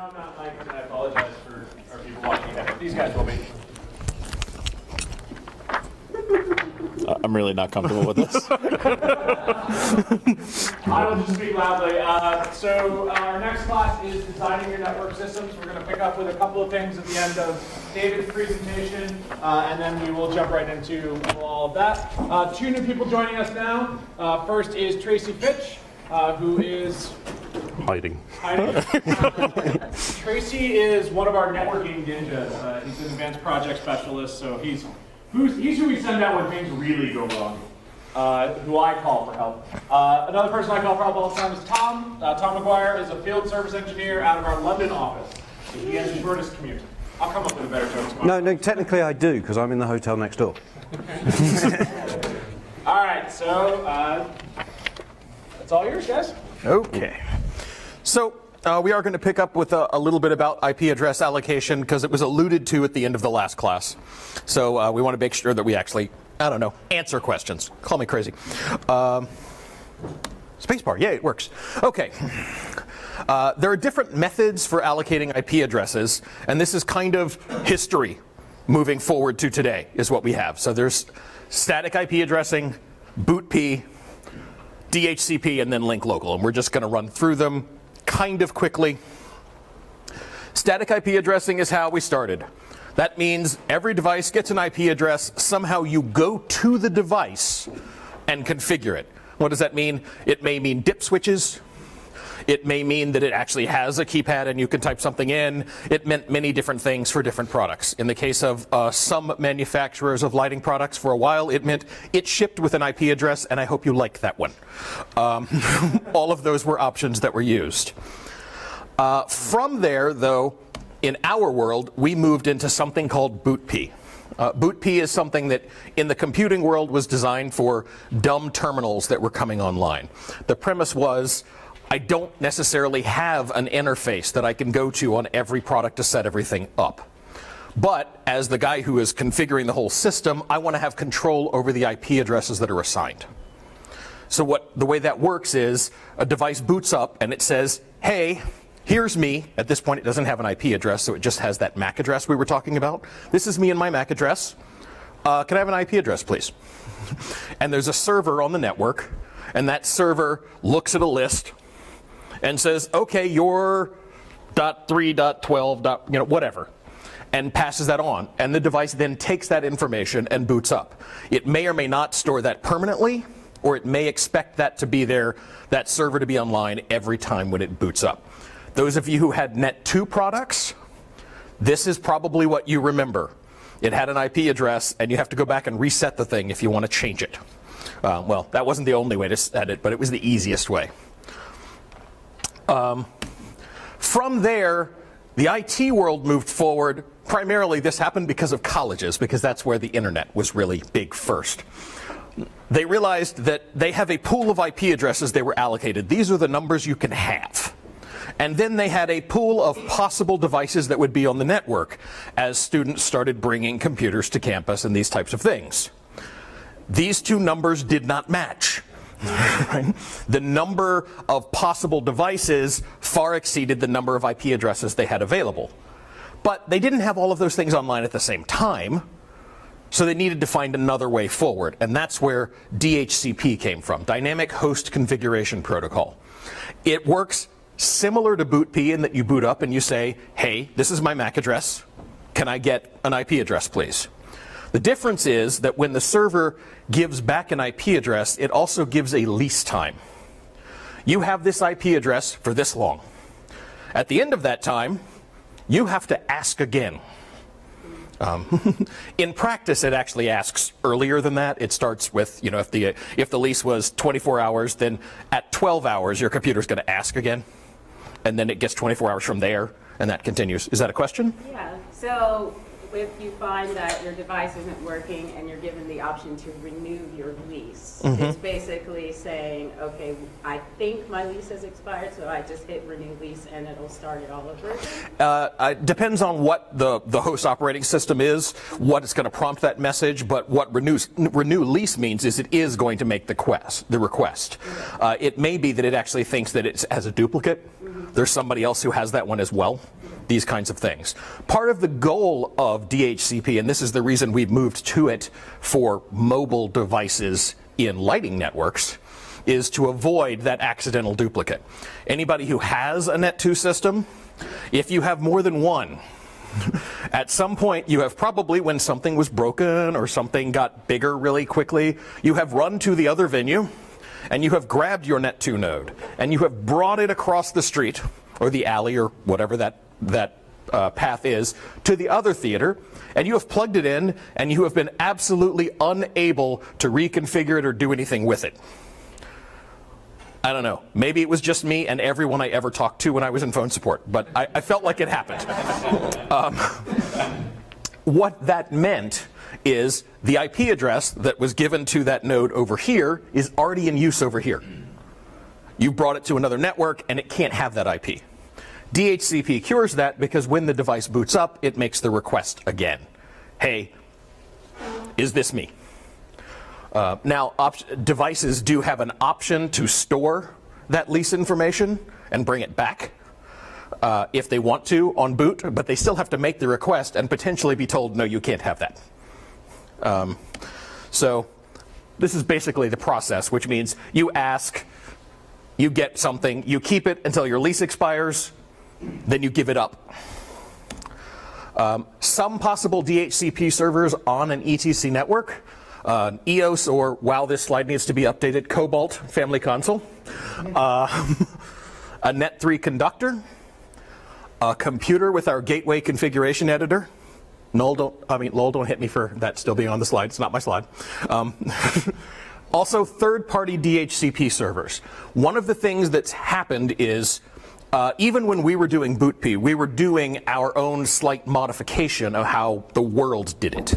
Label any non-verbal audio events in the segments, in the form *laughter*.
I'm not Mike, and I apologize for our people walking but these guys will be. I'm really not comfortable with this. *laughs* I will just speak loudly. Uh, so our next class is designing your network systems. We're going to pick up with a couple of things at the end of David's presentation, uh, and then we will jump right into all of that. Uh, two new people joining us now. Uh, first is Tracy Fitch, uh, who is Hiding. hiding. *laughs* Tracy is one of our networking ninjas. Uh, he's an advanced project specialist, so he's who's, he's who we send out when things really go wrong. Uh, who I call for help. Uh, another person I call for help all the time is Tom. Uh, Tom McGuire is a field service engineer out of our London office. He has the shortest commute. I'll come up with a better joke tomorrow. No, no, technically I do because I'm in the hotel next door. *laughs* All right, so uh, that's all yours, guys. Okay. So uh, we are going to pick up with a, a little bit about IP address allocation because it was alluded to at the end of the last class. So uh, we want to make sure that we actually, I don't know, answer questions. Call me crazy. Um, spacebar, yay, it works. Okay. Uh, there are different methods for allocating IP addresses, and this is kind of history moving forward to today, is what we have. So there's static IP addressing, bootp, DHCP, and then link local. And we're just going to run through them kind of quickly. Static IP addressing is how we started. That means every device gets an IP address. Somehow you go to the device and configure it. What does that mean? It may mean dip switches. It may mean that it actually has a keypad and you can type something in. It meant many different things for different products. In the case of uh, some manufacturers of lighting products, for a while it meant it shipped with an IP address, and I hope you like that one. Um, *laughs* all of those were options that were used. Uh, from there, though, in our world, we moved into something called BootP. Uh, BootP is something that in the computing world was designed for dumb terminals that were coming online. The premise was I don't necessarily have an interface that I can go to on every product to set everything up. But as the guy who is configuring the whole system, I want to have control over the IP addresses that are assigned. So what the way that works is a device boots up and it says, "Hey, here's me." At this point, it doesn't have an IP address, so it just has that MAC address we were talking about. This is me and my MAC address. Uh, can I have an IP address, please? *laughs* and there's a server on the network, and that server looks at a list and says, "Okay, you're dot three dot twelve dot you know whatever." and passes that on. And the device then takes that information and boots up. It may or may not store that permanently, or it may expect that to be there, that server to be online every time when it boots up. Those of you who had Net2 products, this is probably what you remember. It had an IP address, and you have to go back and reset the thing if you want to change it. Uh, well, that wasn't the only way to set it, but it was the easiest way. Um, from there, the IT world moved forward. Primarily, this happened because of colleges, because that's where the internet was really big first. They realized that they have a pool of IP addresses they were allocated. These are the numbers you can have. And then they had a pool of possible devices that would be on the network as students started bringing computers to campus and these types of things. These two numbers did not match. *laughs* Right? The number of possible devices far exceeded the number of IP addresses they had available. But they didn't have all of those things online at the same time, so they needed to find another way forward. And that's where DHCP came from Dynamic Host Configuration Protocol. It works similar to BootP in that you boot up and you say, hey, this is my MAC address. Can I get an IP address, please? The difference is that when the server gives back an IP address, it also gives a lease time. You have this IP address for this long. At the end of that time, you have to ask again. Um, *laughs* in practice, it actually asks earlier than that. It starts with, you know, if the if the lease was 24 hours, then at 12 hours, your computer's going to ask again, and then it gets 24 hours from there, and that continues. Is that a question? Yeah. So if you find that your device isn't working and you're given the option to renew your lease, Mm-hmm. it's basically saying, okay, I think my lease has expired, so I just hit renew lease and it'll start it all over again? Uh, it depends on what the, the host operating system is, what it's going to prompt that message, but what renew, renew lease means is it is going to make the quest, the request. Uh, it may be that it actually thinks that it has a duplicate. There's somebody else who has that one as well. These kinds of things. Part of the goal of DHCP, and this is the reason we've moved to it for mobile devices in lighting networks, is to avoid that accidental duplicate. Anybody who has a Net2 system, if you have more than one, *laughs* at some point you have probably, when something was broken or something got bigger really quickly, you have run to the other venue and you have grabbed your Net2 node and you have brought it across the street or the alley or whatever that, that uh, path is to the other theater and you have plugged it in and you have been absolutely unable to reconfigure it or do anything with it. I don't know. Maybe it was just me and everyone I ever talked to when I was in phone support, but I, I felt like it happened. *laughs* Um, what that meant is the IP address that was given to that node over here is already in use over here. You brought it to another network and it can't have that IP. DHCP cures that because when the device boots up, it makes the request again. Hey, is this me? Uh, now, devices do have an option to store that lease information and bring it back uh, if they want to on boot, but they still have to make the request and potentially be told, no, you can't have that. Um, so, this is basically the process, which means you ask, you get something, you keep it until your lease expires, then you give it up. Um, some possible DHCP servers on an ETC network uh, EOS or wow, this slide needs to be updated. Cobalt family console, uh, *laughs* a Net3 conductor, a computer with our gateway configuration editor. Null don't, I mean, lol, don't hit me for that still being on the slide. It's not my slide. Um, *laughs* also, third-party DHCP servers. One of the things that's happened is uh, even when we were doing BootP, we were doing our own slight modification of how the world did it.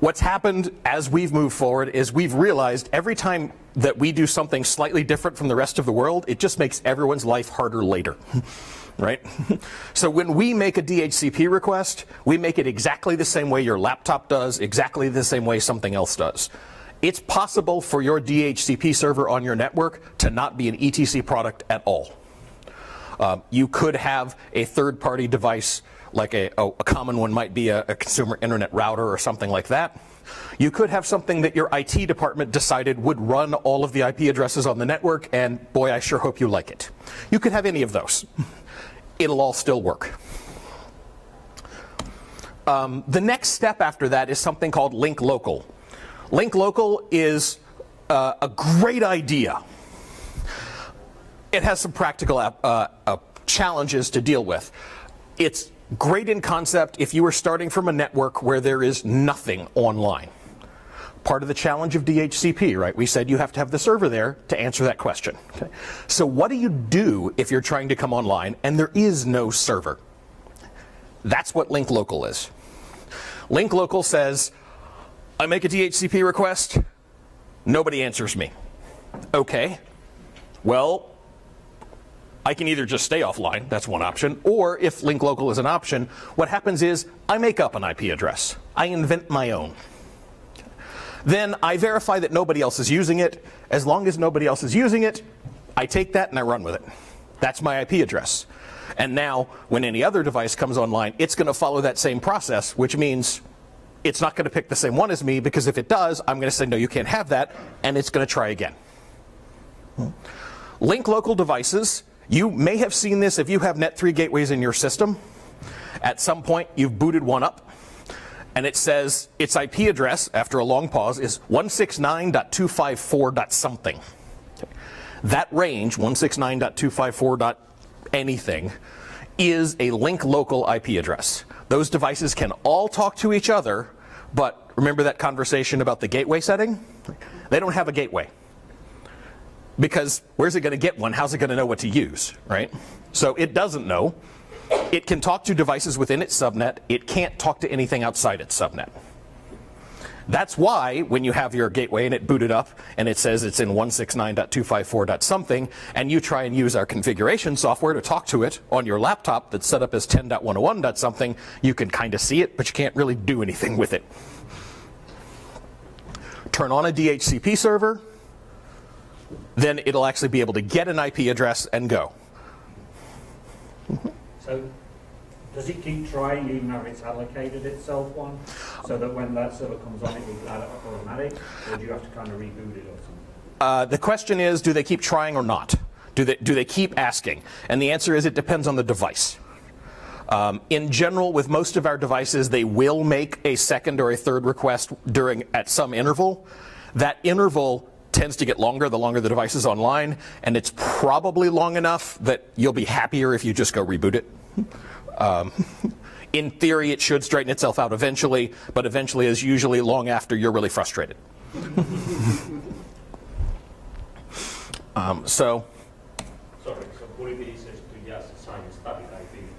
What's happened as we've moved forward is we've realized every time that we do something slightly different from the rest of the world, it just makes everyone's life harder later. *laughs* right? *laughs* so when we make a DHCP request, we make it exactly the same way your laptop does, exactly the same way something else does. It's possible for your DHCP server on your network to not be an ETC product at all. Um, you could have a third party device like a, a, a common one might be a, a, consumer internet router or something like that. You could have something that your IT department decided would run all of the IP addresses on the network, and boy, I sure hope you like it. You could have any of those. *laughs* It'll all still work. Um, the next step after that is something called Link Local. Link Local is uh, a great idea. It has some practical uh, uh, challenges to deal with. It's great in concept if you are starting from a network where there is nothing online. Part of the challenge of DHCP, right? We said you have to have the server there to answer that question. Okay? So what do you do if you're trying to come online and there is no server? That's what Link Local is. Link Local says, I make a DHCP request, nobody answers me. Okay, well, I can either just stay offline, that's one option, or if link local is an option, what happens is I make up an IP address. I invent my own. Then I verify that nobody else is using it. As long as nobody else is using it, I take that and I run with it. That's my IP address. And now, when any other device comes online, it's going to follow that same process, which means it's not going to pick the same one as me, because if it does, I'm going to say, no, you can't have that, and it's going to try again. Link local devices you may have seen this if you have Net3 gateways in your system. At some point, you've booted one up, and it says its IP address, after a long pause, is 169.254. something. That range, 169.254. anything, is a link local IP address. Those devices can all talk to each other, but remember that conversation about the gateway setting? They don't have a gateway because where's it going to get one? How's it going to know what to use, right? So it doesn't know. It can talk to devices within its subnet. It can't talk to anything outside its subnet. That's why when you have your gateway and it booted up and it says it's in 169.254. something, and you try and use our configuration software to talk to it on your laptop that's set up as 10.101. something, you can kind of see it, but you can't really do anything with it. Turn on a DHCP server, then it'll actually be able to get an IP address and go. So does it keep trying even though it's allocated itself one? So that when that server comes on, it will add it automatic? Or do you have to kind of reboot it or something? Uh, the question is, do they keep trying or not? Do they, do they keep asking? And the answer is it depends on the device. Um, in general, with most of our devices, they will make a second or a third request during at some interval. That interval tends to get longer the longer the device is online, and it's probably long enough that you'll be happier if you just go reboot it. Um, *laughs* in theory, it should straighten itself out eventually, but eventually is usually long after you're really frustrated. *laughs* um, so, Sorry, so would it be to just assign a static IP and,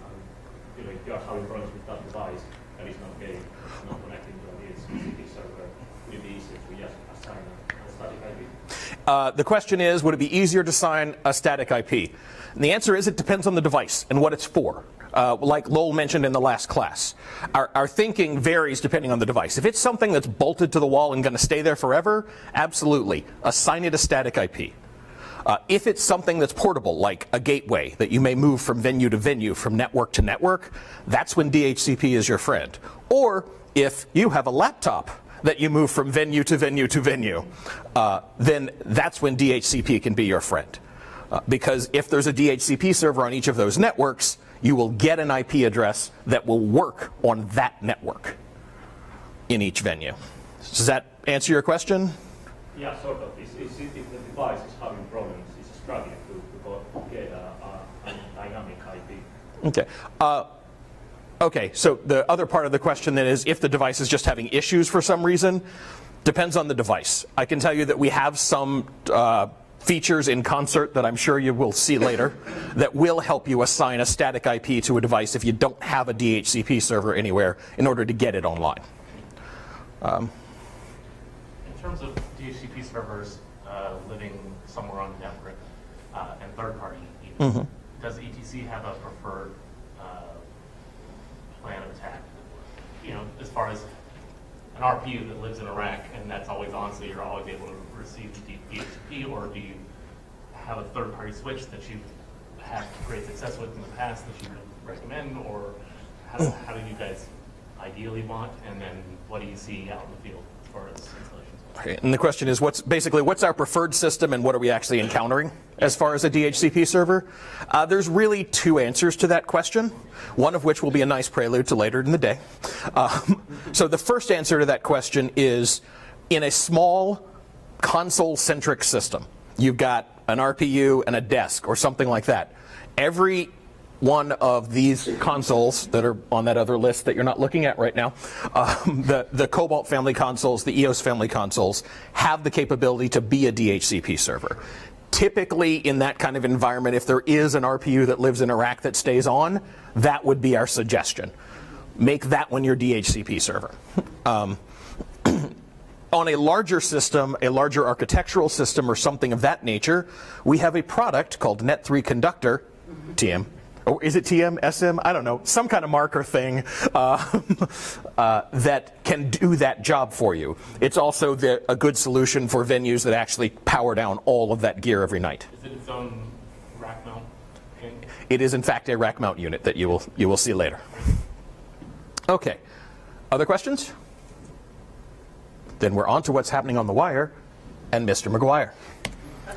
you know, if you're having problems with that device and it's not getting, it's not connecting to a DHCP server, would it be easier to just assign a static IP? uh, the question is, would it be easier to sign a static IP? And the answer is, it depends on the device and what it's for. Uh, like Lowell mentioned in the last class, our, our thinking varies depending on the device. If it's something that's bolted to the wall and going to stay there forever, absolutely, assign it a static IP. Uh, if it's something that's portable, like a gateway that you may move from venue to venue, from network to network, that's when DHCP is your friend. Or if you have a laptop that you move from venue to venue to venue, uh, then that's when DHCP can be your friend. Uh, because if there's a DHCP server on each of those networks, you will get an IP address that will work on that network in each venue. Does that answer your question? Yeah, sort of. It's, it's, if the device is having problems, it's struggling to, to get a, a, a dynamic IP. Okay. Uh, okay, so the other part of the question then is if the device is just having issues for some reason, depends on the device. I can tell you that we have some uh, features in concert that I'm sure you will see later *laughs* that will help you assign a static IP to a device if you don't have a DHCP server anywhere in order to get it online. Um, In terms of DHCP servers uh, living somewhere on the network uh, and third party, even, Mhm. does ETC have a preferred uh, plan of attack? You know, as far as an RPU that lives in a rack and that's always on, so you're always able to receive the DHCP, or do you have a third party switch that you've had great success with in the past that you would recommend, or how, how do you guys ideally want, and then what do you see out in the field as far as? And the question is, what's basically what's our preferred system, and what are we actually encountering as far as a DHCP server? Uh, there's really two answers to that question. One of which will be a nice prelude to later in the day. Um, *laughs* so the first answer to that question is, in a small console-centric system, you've got an RPU and a desk or something like that. Every one of these consoles that are on that other list that you're not looking at right now, um, *laughs* the, the Cobalt family consoles, the EOS family consoles, have the capability to be a DHCP server. Typically, in that kind of environment, if there is an RPU that lives in a rack that stays on, that would be our suggestion. Make that one your DHCP server. Um, *clears throat* on a larger system, a larger architectural system, or something of that nature, we have a product called Net3 Conductor, TM. Or is it TM, SM? I don't know. Some kind of marker thing *laughs* uh, uh, that can do that job for you. It's also the, a good solution for venues that actually power down all of that gear every night. Is it its own rack mount? It is in fact a rack mount unit that you will you will see later. Okay. Other questions? Then we're on to what's happening on the wire and Mr. McGuire,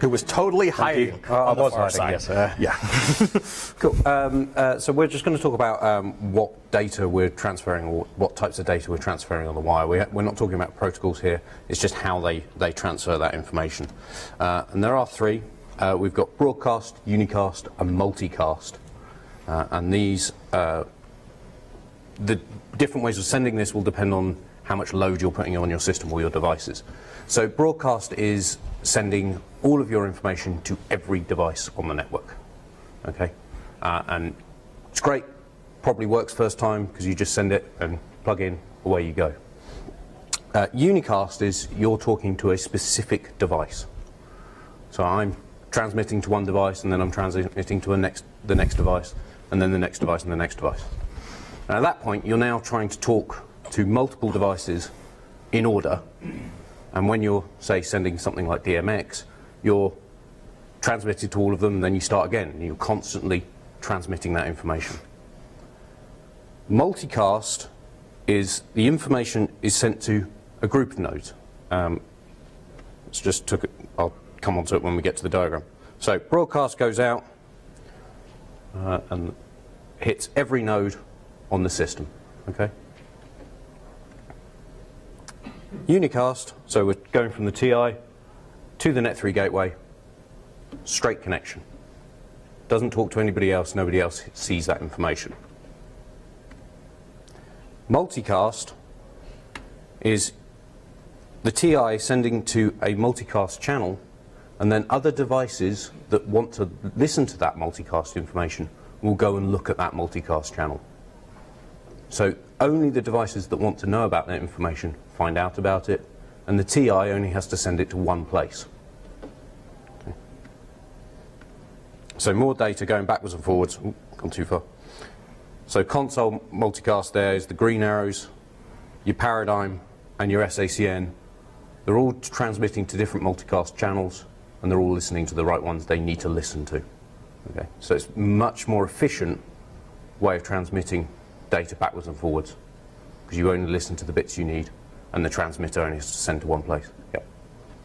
who was totally hiding Uh, I was hiding, side. yes. uh, yeah. *laughs* Cool. Um, uh, so we're just going to talk about um, what data we're transferring, or what types of data we're transferring on the wire. We, we're not talking about protocols here. It's just how they, they transfer that information. Uh, and there are three. Uh, we've got broadcast, unicast, and multicast. Uh, and these, uh, the different ways of sending this will depend on how much load you're putting on your system or your devices. So broadcast is sending all of your information to every device on the network. Okay, uh, and it's great. probably works first time because you just send it and plug in, away you go. Uh, unicast is you're talking to a specific device. So I'm transmitting to one device and then I'm transmitting to next, the next device and then the next device and the next device. And at that point, you're now trying to talk to multiple devices in order. And when you're, say, sending something like DMX, you're transmitted to all of them, and then you start again. You're constantly transmitting that information. Multicast is the information is sent to a group of nodes. Um, it's just took it, I'll come on to it when we get to the diagram. So broadcast goes out uh, and hits every node on the system. Okay. Unicast, so we're going from the TI to the Net3 gateway, straight connection. Doesn't talk to anybody else, nobody else sees that information. Multicast is the TI sending to a multicast channel and then other devices that want to listen to that multicast information will go and look at that multicast channel. So only the devices that want to know about that information find out about it, and the TI only has to send it to one place. Okay. So more data going backwards and forwards. Ooh, gone too far. So console multicast there is the green arrows, your paradigm, and your SACN. They're all transmitting to different multicast channels, and they're all listening to the right ones they need to listen to. Okay. So it's much more efficient way of transmitting data backwards and forwards because you only listen to the bits you need and the transmitter only has to send to one place. Yep.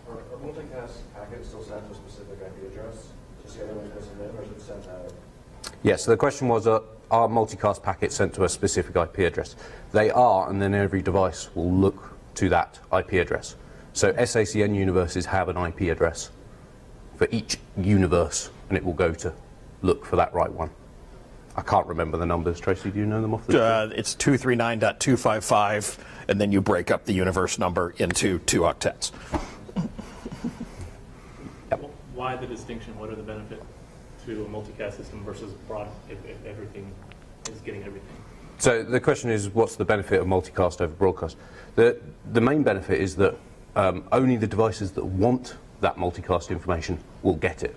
Are, are multicast packets still sent to a specific IP address? Just the other one goes in, or is it sent out? Yeah, so the question was, uh, are multicast packets sent to a specific IP address? They are, and then every device will look to that IP address. So SACN universes have an IP address for each universe, and it will go to look for that right one. I can't remember the numbers. Tracy, do you know them off the Uh, it's 239.255, and then you break up the universe number into two octets. Why the distinction? What are the benefits to a multicast system versus broad if, if everything is getting everything? So the question is, what's the benefit of multicast over broadcast? The, the main benefit is that um, only the devices that want that multicast information will get it.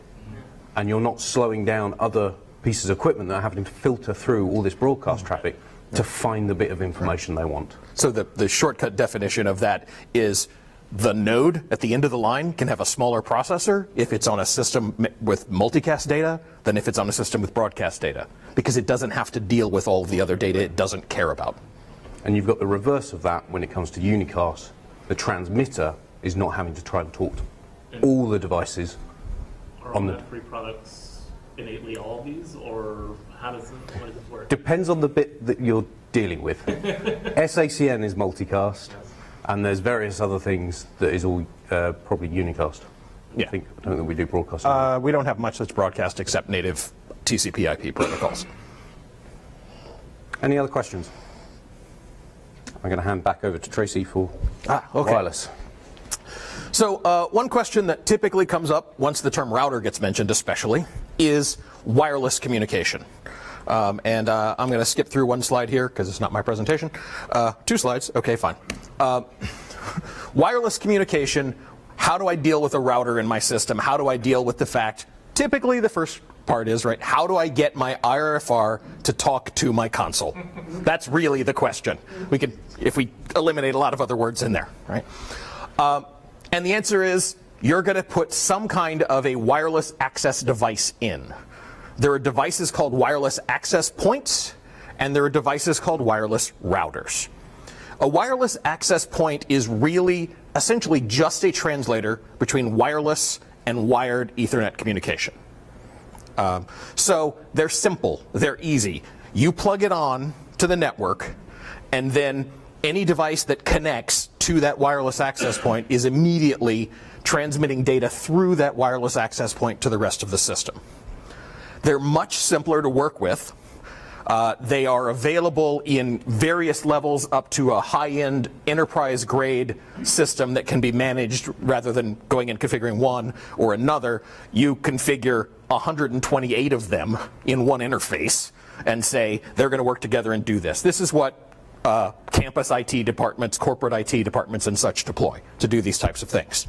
And you're not slowing down other pieces of equipment that are having to filter through all this broadcast traffic to find the bit of information they want. So the, the shortcut definition of that is the node at the end of the line can have a smaller processor if it's on a system with multicast data than if it's on a system with broadcast data because it doesn't have to deal with all of the other data it doesn't care about. And you've got the reverse of that when it comes to unicast. The transmitter is not having to try and talk to all the devices. Are On the- net free products innately all of these, or how does it, how does it work? Depends on the bit that you're dealing with. *laughs* SACN is multicast, and there's various other things that is all uh, probably unicast. Yeah. I, think, I don't think we do broadcast. Uh, we don't have much that's broadcast except native TCP/IP protocols. Any other questions? I'm going to hand back over to Tracy for Ah, okay. wireless. So, uh, one question that typically comes up once the term router gets mentioned, especially, is wireless communication. Um, and uh, I'm going to skip through one slide here because it's not my presentation. Uh, two slides. Okay, fine. Uh, *laughs* wireless communication. How do I deal with a router in my system? How do I deal with the fact? Typically, the first part is right. How do I get my IRFR to talk to my console? That's really the question. We could, if we eliminate a lot of other words in there, right? Um, and the answer is you're going to put some kind of a wireless access device in. There are devices called wireless access points, and there are devices called wireless routers. A wireless access point is really essentially just a translator between wireless and wired Ethernet communication. Um, so they're simple, they're easy. You plug it on to the network, and then any device that connects to that wireless access point is immediately transmitting data through that wireless access point to the rest of the system. They're much simpler to work with. Uh, they are available in various levels up to a high-end enterprise-grade system that can be managed rather than going and configuring one or another. You configure 128 of them in one interface and say they're going to work together and do this. This is what uh, campus IT departments, corporate IT departments, and such deploy to do these types of things.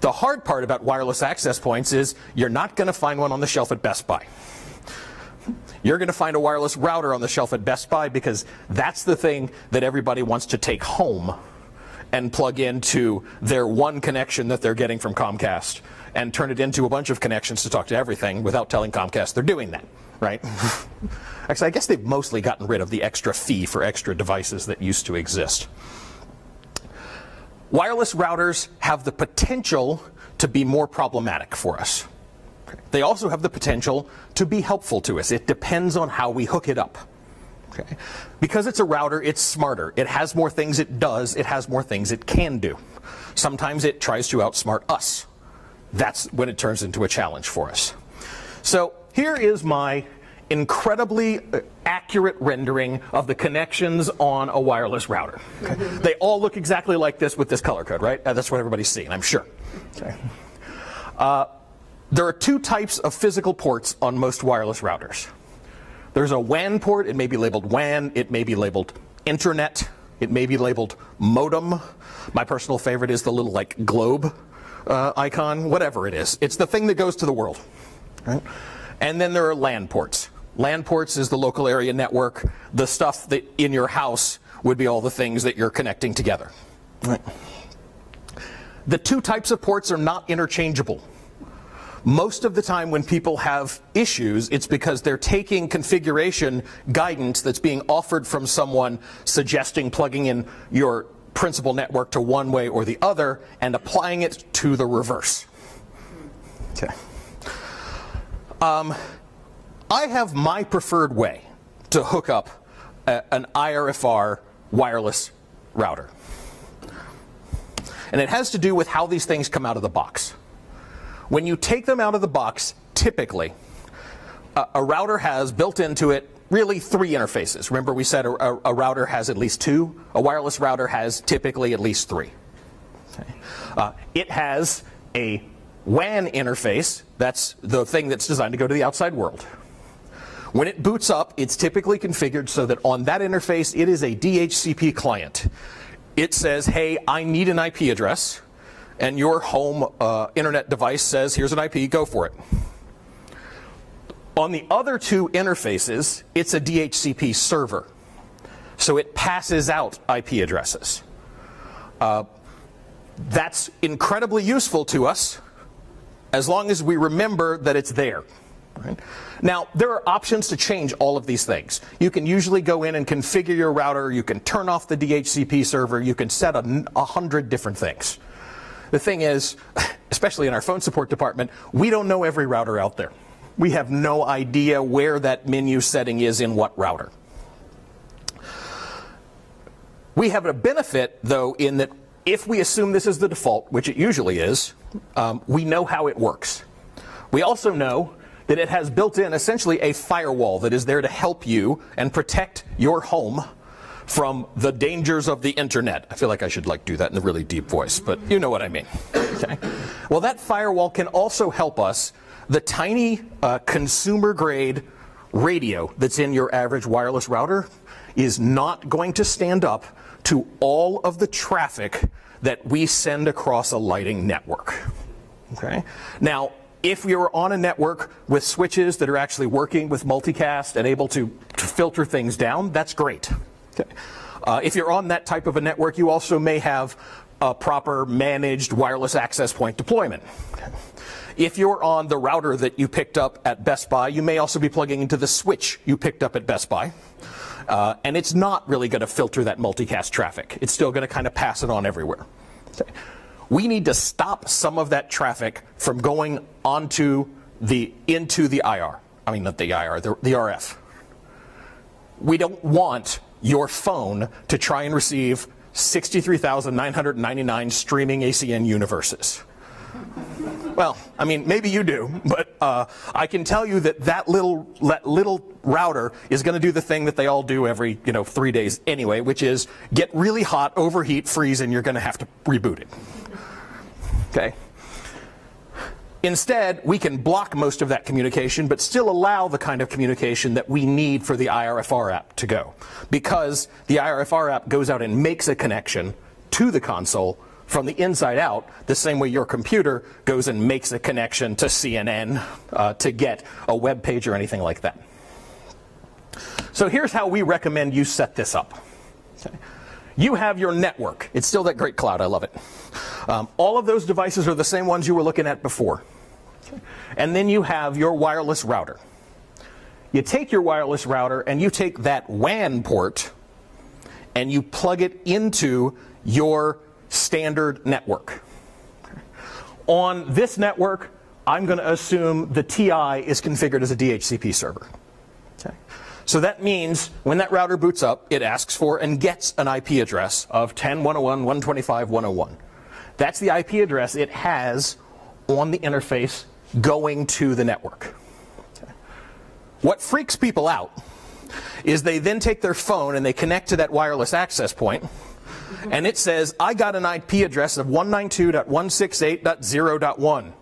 The hard part about wireless access points is you're not going to find one on the shelf at Best Buy. You're going to find a wireless router on the shelf at Best Buy because that's the thing that everybody wants to take home and plug into their one connection that they're getting from Comcast and turn it into a bunch of connections to talk to everything without telling Comcast they're doing that, right? *laughs* Actually, I guess they've mostly gotten rid of the extra fee for extra devices that used to exist. Wireless routers have the potential to be more problematic for us. They also have the potential to be helpful to us. It depends on how we hook it up. Okay. Because it's a router, it's smarter. It has more things it does, it has more things it can do. Sometimes it tries to outsmart us. That's when it turns into a challenge for us. So here is my incredibly uh, accurate rendering of the connections on a wireless router. Okay. They all look exactly like this with this color code, right? Uh, that's what everybody's seeing, I'm sure. Okay. Uh, there are two types of physical ports on most wireless routers. There's a WAN port, it may be labeled WAN, it may be labeled internet, it may be labeled modem. My personal favorite is the little like globe uh, icon, whatever it is. It's the thing that goes to the world. Right? And then there are LAN ports. LAN ports is the local area network. The stuff that in your house would be all the things that you're connecting together. Right. The two types of ports are not interchangeable. Most of the time when people have issues, it's because they're taking configuration guidance that's being offered from someone suggesting plugging in your principal network to one way or the other and applying it to the reverse. Okay. Um, I have my preferred way to hook up a, an IRFR wireless router. And it has to do with how these things come out of the box. When you take them out of the box, typically, a, a router has built into it really three interfaces. Remember, we said a, a, a, router has at least two. A wireless router has typically at least three. Okay. Uh, it has a WAN interface. That's the thing that's designed to go to the outside world. When it boots up, it's typically configured so that on that interface, it is a DHCP client. It says, hey, I need an IP address and your home uh, internet device says, here's an IP, go for it. On the other two interfaces, it's a DHCP server. So it passes out IP addresses. Uh, that's incredibly useful to us as long as we remember that it's there. Right? Now, there are options to change all of these things. You can usually go in and configure your router, you can turn off the DHCP server, you can set a, a hundred different things. The thing is, *laughs* especially in our phone support department, we don't know every router out there. We have no idea where that menu setting is in what router. We have a benefit, though, in that if we assume this is the default, which it usually is, um, we know how it works. We also know that it has built in essentially a firewall that is there to help you and protect your home from the dangers of the internet. I feel like I should like do that in a really deep voice, but you know what I mean. Okay. Well, that firewall can also help us. The tiny uh, consumer grade radio that's in your average wireless router is not going to stand up to all of the traffic that we send across a lighting network. Okay? Now, if you're on a network with switches that are actually working with multicast and able to, to filter things down, that's great. Okay. Uh, if you're on that type of a network, you also may have a proper managed wireless access point deployment. If you're on the router that you picked up at Best Buy, you may also be plugging into the switch you picked up at Best Buy. Uh, and it's not really going to filter that multicast traffic. It's still going to kind of pass it on everywhere. Okay. We need to stop some of that traffic from going onto the into the IR. I mean, not the IR, the, the RF. We don't want your phone to try and receive 63,999 streaming ACN universes. Well, I mean, maybe you do, but uh, I can tell you that that little that little router is going to do the thing that they all do every you know three days anyway, which is get really hot, overheat, freeze, and you're going to have to reboot it. Okay. Instead, we can block most of that communication, but still allow the kind of communication that we need for the IRFR app to go. Because the IRFR app goes out and makes a connection to the console from the inside out, the same way your computer goes and makes a connection to CNN uh, to get a web page or anything like that. So here's how we recommend you set this up. Okay. You have your network. It's still that great cloud. I love it. Um, all of those devices are the same ones you were looking at before. And then you have your wireless router. You take your wireless router and you take that WAN port and you plug it into your standard network. On this network, I'm going to assume the TI is configured as a DHCP server. So that means when that router boots up, it asks for and gets an IP address of 10.101.125.101. That's the IP address it has on the interface going to the network. What freaks people out is they then take their phone and they connect to that wireless access point, and it says, I got an IP address of 192.168.0.1.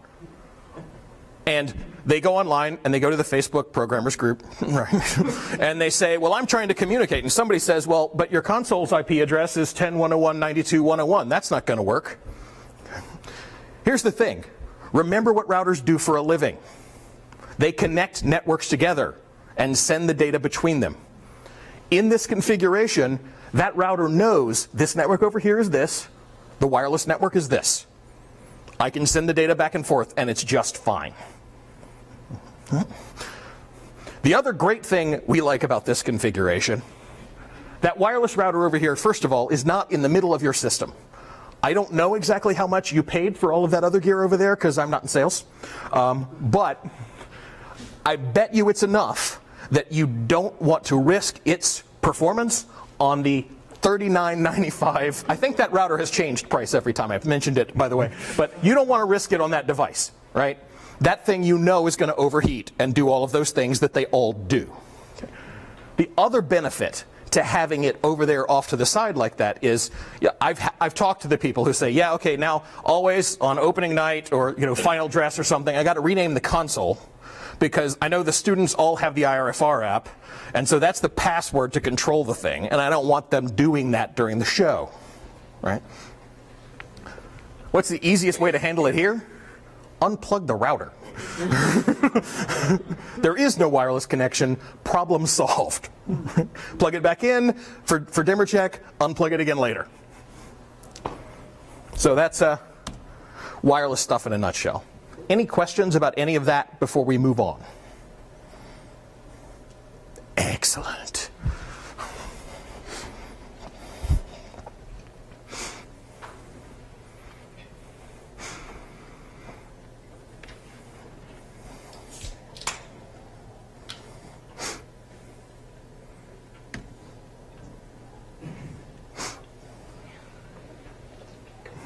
And they go online and they go to the Facebook programmers group, *laughs* right? *laughs* and they say, well, I'm trying to communicate. And somebody says, well, but your console's IP address is 10.101.92.101. That's not going to work. Here's the thing. Remember what routers do for a living. They connect networks together and send the data between them. In this configuration, that router knows this network over here is this, the wireless network is this. I can send the data back and forth and it's just fine. The other great thing we like about this configuration, that wireless router over here, first of all, is not in the middle of your system. I don't know exactly how much you paid for all of that other gear over there because I'm not in sales. Um, but I bet you it's enough that you don't want to risk its performance on the $39.95. I think that router has changed price every time I've mentioned it, by the way. But you don't want to risk it on that device, right? That thing you know is going to overheat and do all of those things that they all do. The other benefit to having it over there off to the side like that is yeah, I've, I've talked to the people who say, yeah, okay, now always on opening night or you know final dress or something, I got to rename the console because I know the students all have the IRFR app, and so that's the password to control the thing, and I don't want them doing that during the show, right? What's the easiest way to handle it here? Unplug the router. *laughs* there is no wireless connection. Problem solved. *laughs* Plug it back in for, for dimmer check, unplug it again later. So that's uh, wireless stuff in a nutshell. Any questions about any of that before we move on? Excellent.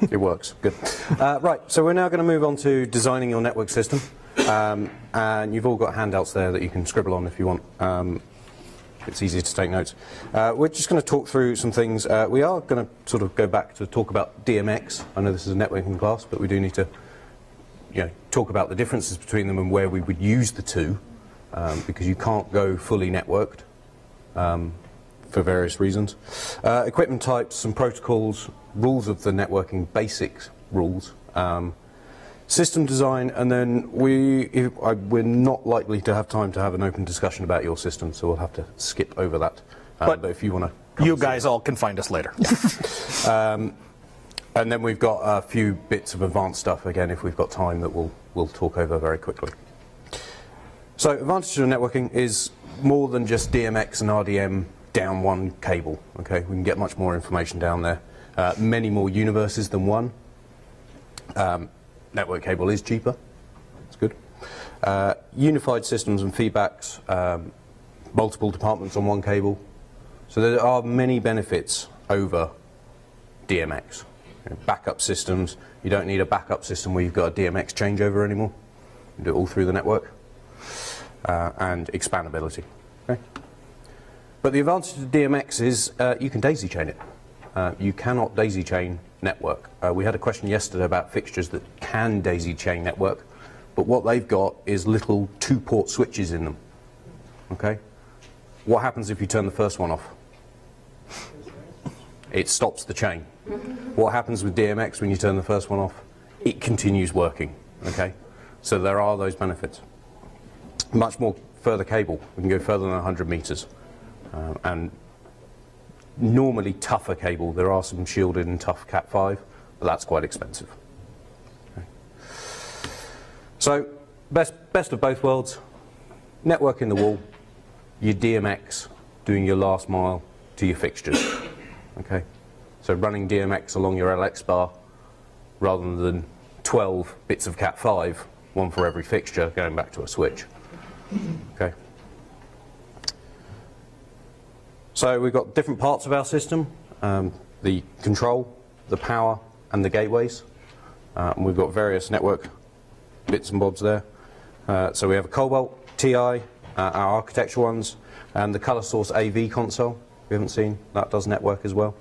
It works. Good. Uh, right. So we're now going to move on to designing your network system. Um, and you've all got handouts there that you can scribble on if you want. Um, it's easy to take notes. Uh, we're just going to talk through some things. Uh, we are going to sort of go back to talk about DMX. I know this is a networking class, but we do need to you know, talk about the differences between them and where we would use the two, um, because you can't go fully networked um, for various reasons. Uh, equipment types, some protocols, rules of the networking basics rules, um, system design, and then we, if, I, we're not likely to have time to have an open discussion about your system, so we'll have to skip over that. Um, But but if you want to, You guys all can find us later. *laughs* um, and then we've got a few bits of advanced stuff again if we've got time that we'll we'll talk over very quickly. So advantage of networking is more than just DMX and RDM down one cable. Okay, we can get much more information down there. Uh, many more universes than one. Um, network cable is cheaper. It's good. Uh, unified systems and feedbacks. Um, multiple departments on one cable. So there are many benefits over DMX. You know, backup systems. You don't need a backup system where you've got a DMX changeover anymore. You do it all through the network. Uh, and expandability. Okay? But the advantage of DMX is uh, you can daisy chain it. Uh, you cannot daisy chain network. Uh, we had a question yesterday about fixtures that can daisy chain network. but what they've got is little two-port switches in them. Okay? What happens if you turn the first one off? It stops the chain. What happens with DMX when you turn the first one off? It continues working. Okay? So there are those benefits. Much more further cable. We can go further than 100 meters. Um, and normally tougher cable. There are some shielded and tough Cat5, but that's quite expensive. Okay. So, best, best of both worlds. Network in the wall, your DMX doing your last mile to your fixtures. Okay? So running DMX along your LX bar rather than 12 bits of Cat5, one for every fixture, going back to a switch. Okay? So we've got different parts of our system, um, the control, the power, and the gateways. Uh, and we've got various network bits and bobs there. Uh, so we have a Cobalt, TI, uh, our architecture ones, and the color source AV console. We haven't seen, that does network as well.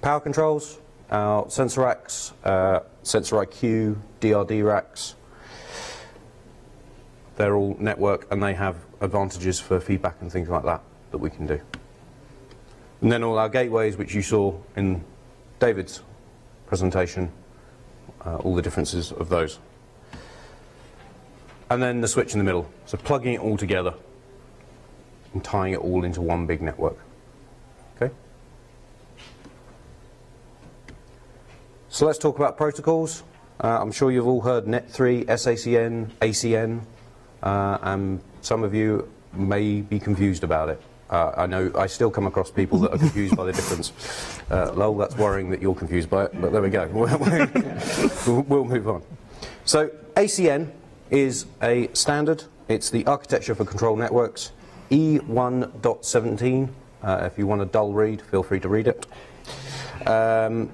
Power controls, our sensor racks, uh, sensor IQ, DRD racks. They're all network and they have advantages for feedback and things like that that we can do. And then all our gateways, which you saw in David's presentation, uh, all the differences of those. And then the switch in the middle. So plugging it all together and tying it all into one big network. Okay? So let's talk about protocols. Uh, I'm sure you've all heard Net3, SACN, ACN, uh, and some of you may be confused about it. Uh, I know I still come across people that are confused by the difference. Uh, that's worrying that you're confused by it, but there we go. *laughs* we'll, we'll move on. So ACN is a standard. It's the Architecture for Control Networks, E1.17. Uh, if you want a dull read, feel free to read it. Um,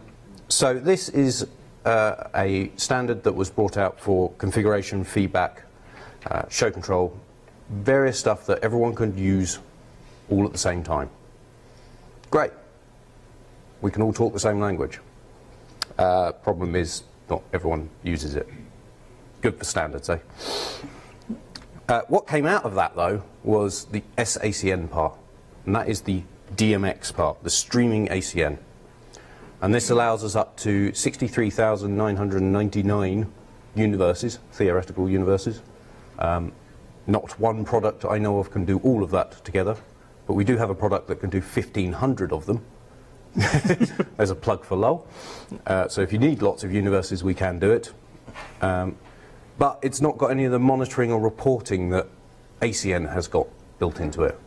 so this is uh, a standard that was brought out for configuration, feedback, uh, show control, various stuff that everyone can use all at the same time. Great. We can all talk the same language. Uh, problem is, not everyone uses it. Good for standards, eh? Uh, what came out of that, though, was the SACN part, and that is the DMX part, the streaming ACN. And this allows us up to 63,999 universes, theoretical universes. Um, not one product I know of can do all of that together, but we do have a product that can do 1,500 of them. *laughs* There's a plug for LOL. Uh, so if you need lots of universes, we can do it. Um, but it's not got any of the monitoring or reporting that ACN has got built into it.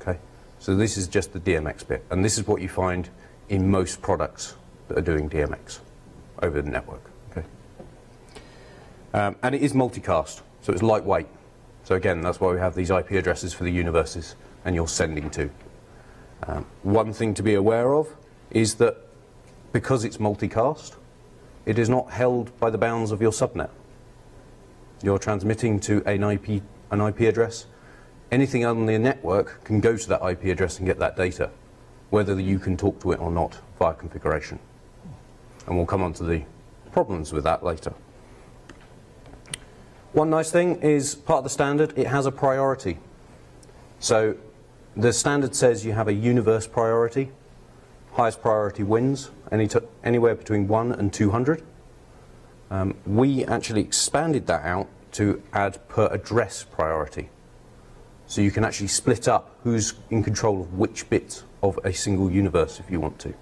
Okay, so this is just the DMX bit, and this is what you find in most products that are doing DMX over the network. Okay, um, and it is multicast, so it's lightweight. So again, that's why we have these IP addresses for the universes and you're sending to. Um, one thing to be aware of is that because it's multicast, it is not held by the bounds of your subnet. You're transmitting to an IP, an IP address. Anything on the network can go to that IP address and get that data, whether you can talk to it or not via configuration. And we'll come on to the problems with that later. One nice thing is part of the standard, it has a priority. So the standard says you have a universe priority. Highest priority wins, any anywhere between 1 and 200. Um, we actually expanded that out to add per address priority. So you can actually split up who's in control of which bit of a single universe if you want to.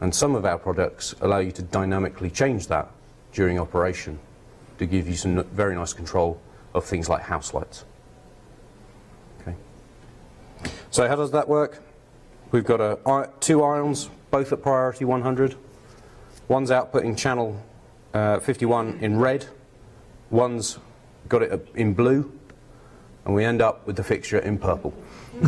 And some of our products allow you to dynamically change that during operation to give you some very nice control of things like house lights. Okay. So how does that work? We've got a, two ions, both at priority 100. One's outputting channel uh, 51 in red, one's got it in blue, and we end up with the fixture in purple. *laughs*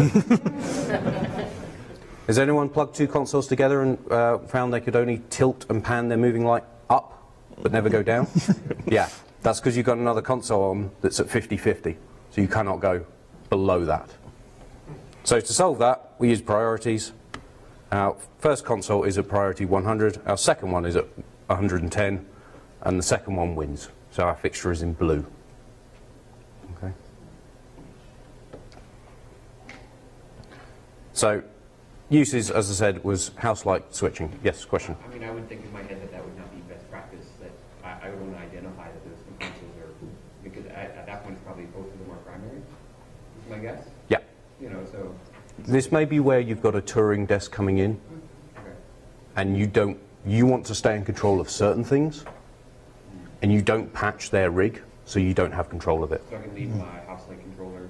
Has anyone plugged two consoles together and uh, found they could only tilt and pan their moving light up, but never go down? *laughs* yeah, that's because you've got another console on that's at 50-50, so you cannot go below that. So to solve that, we use priorities. Our first console is at priority 100, our second one is at 110, and the second one wins. So our fixture is in blue. Okay. So uses, as I said, was house light switching. Yes, question. I mean, I would think in my head that that would not be best practice, that I, I would want to identify that those two consoles are, because at, at that point, it's probably both of them are primary, is my guess, Yeah. you know, so, This may be where you've got a touring desk coming in okay. and you don't you want to stay in control of certain things and you don't patch their rig so you don't have control of it. So I can leave my house light controller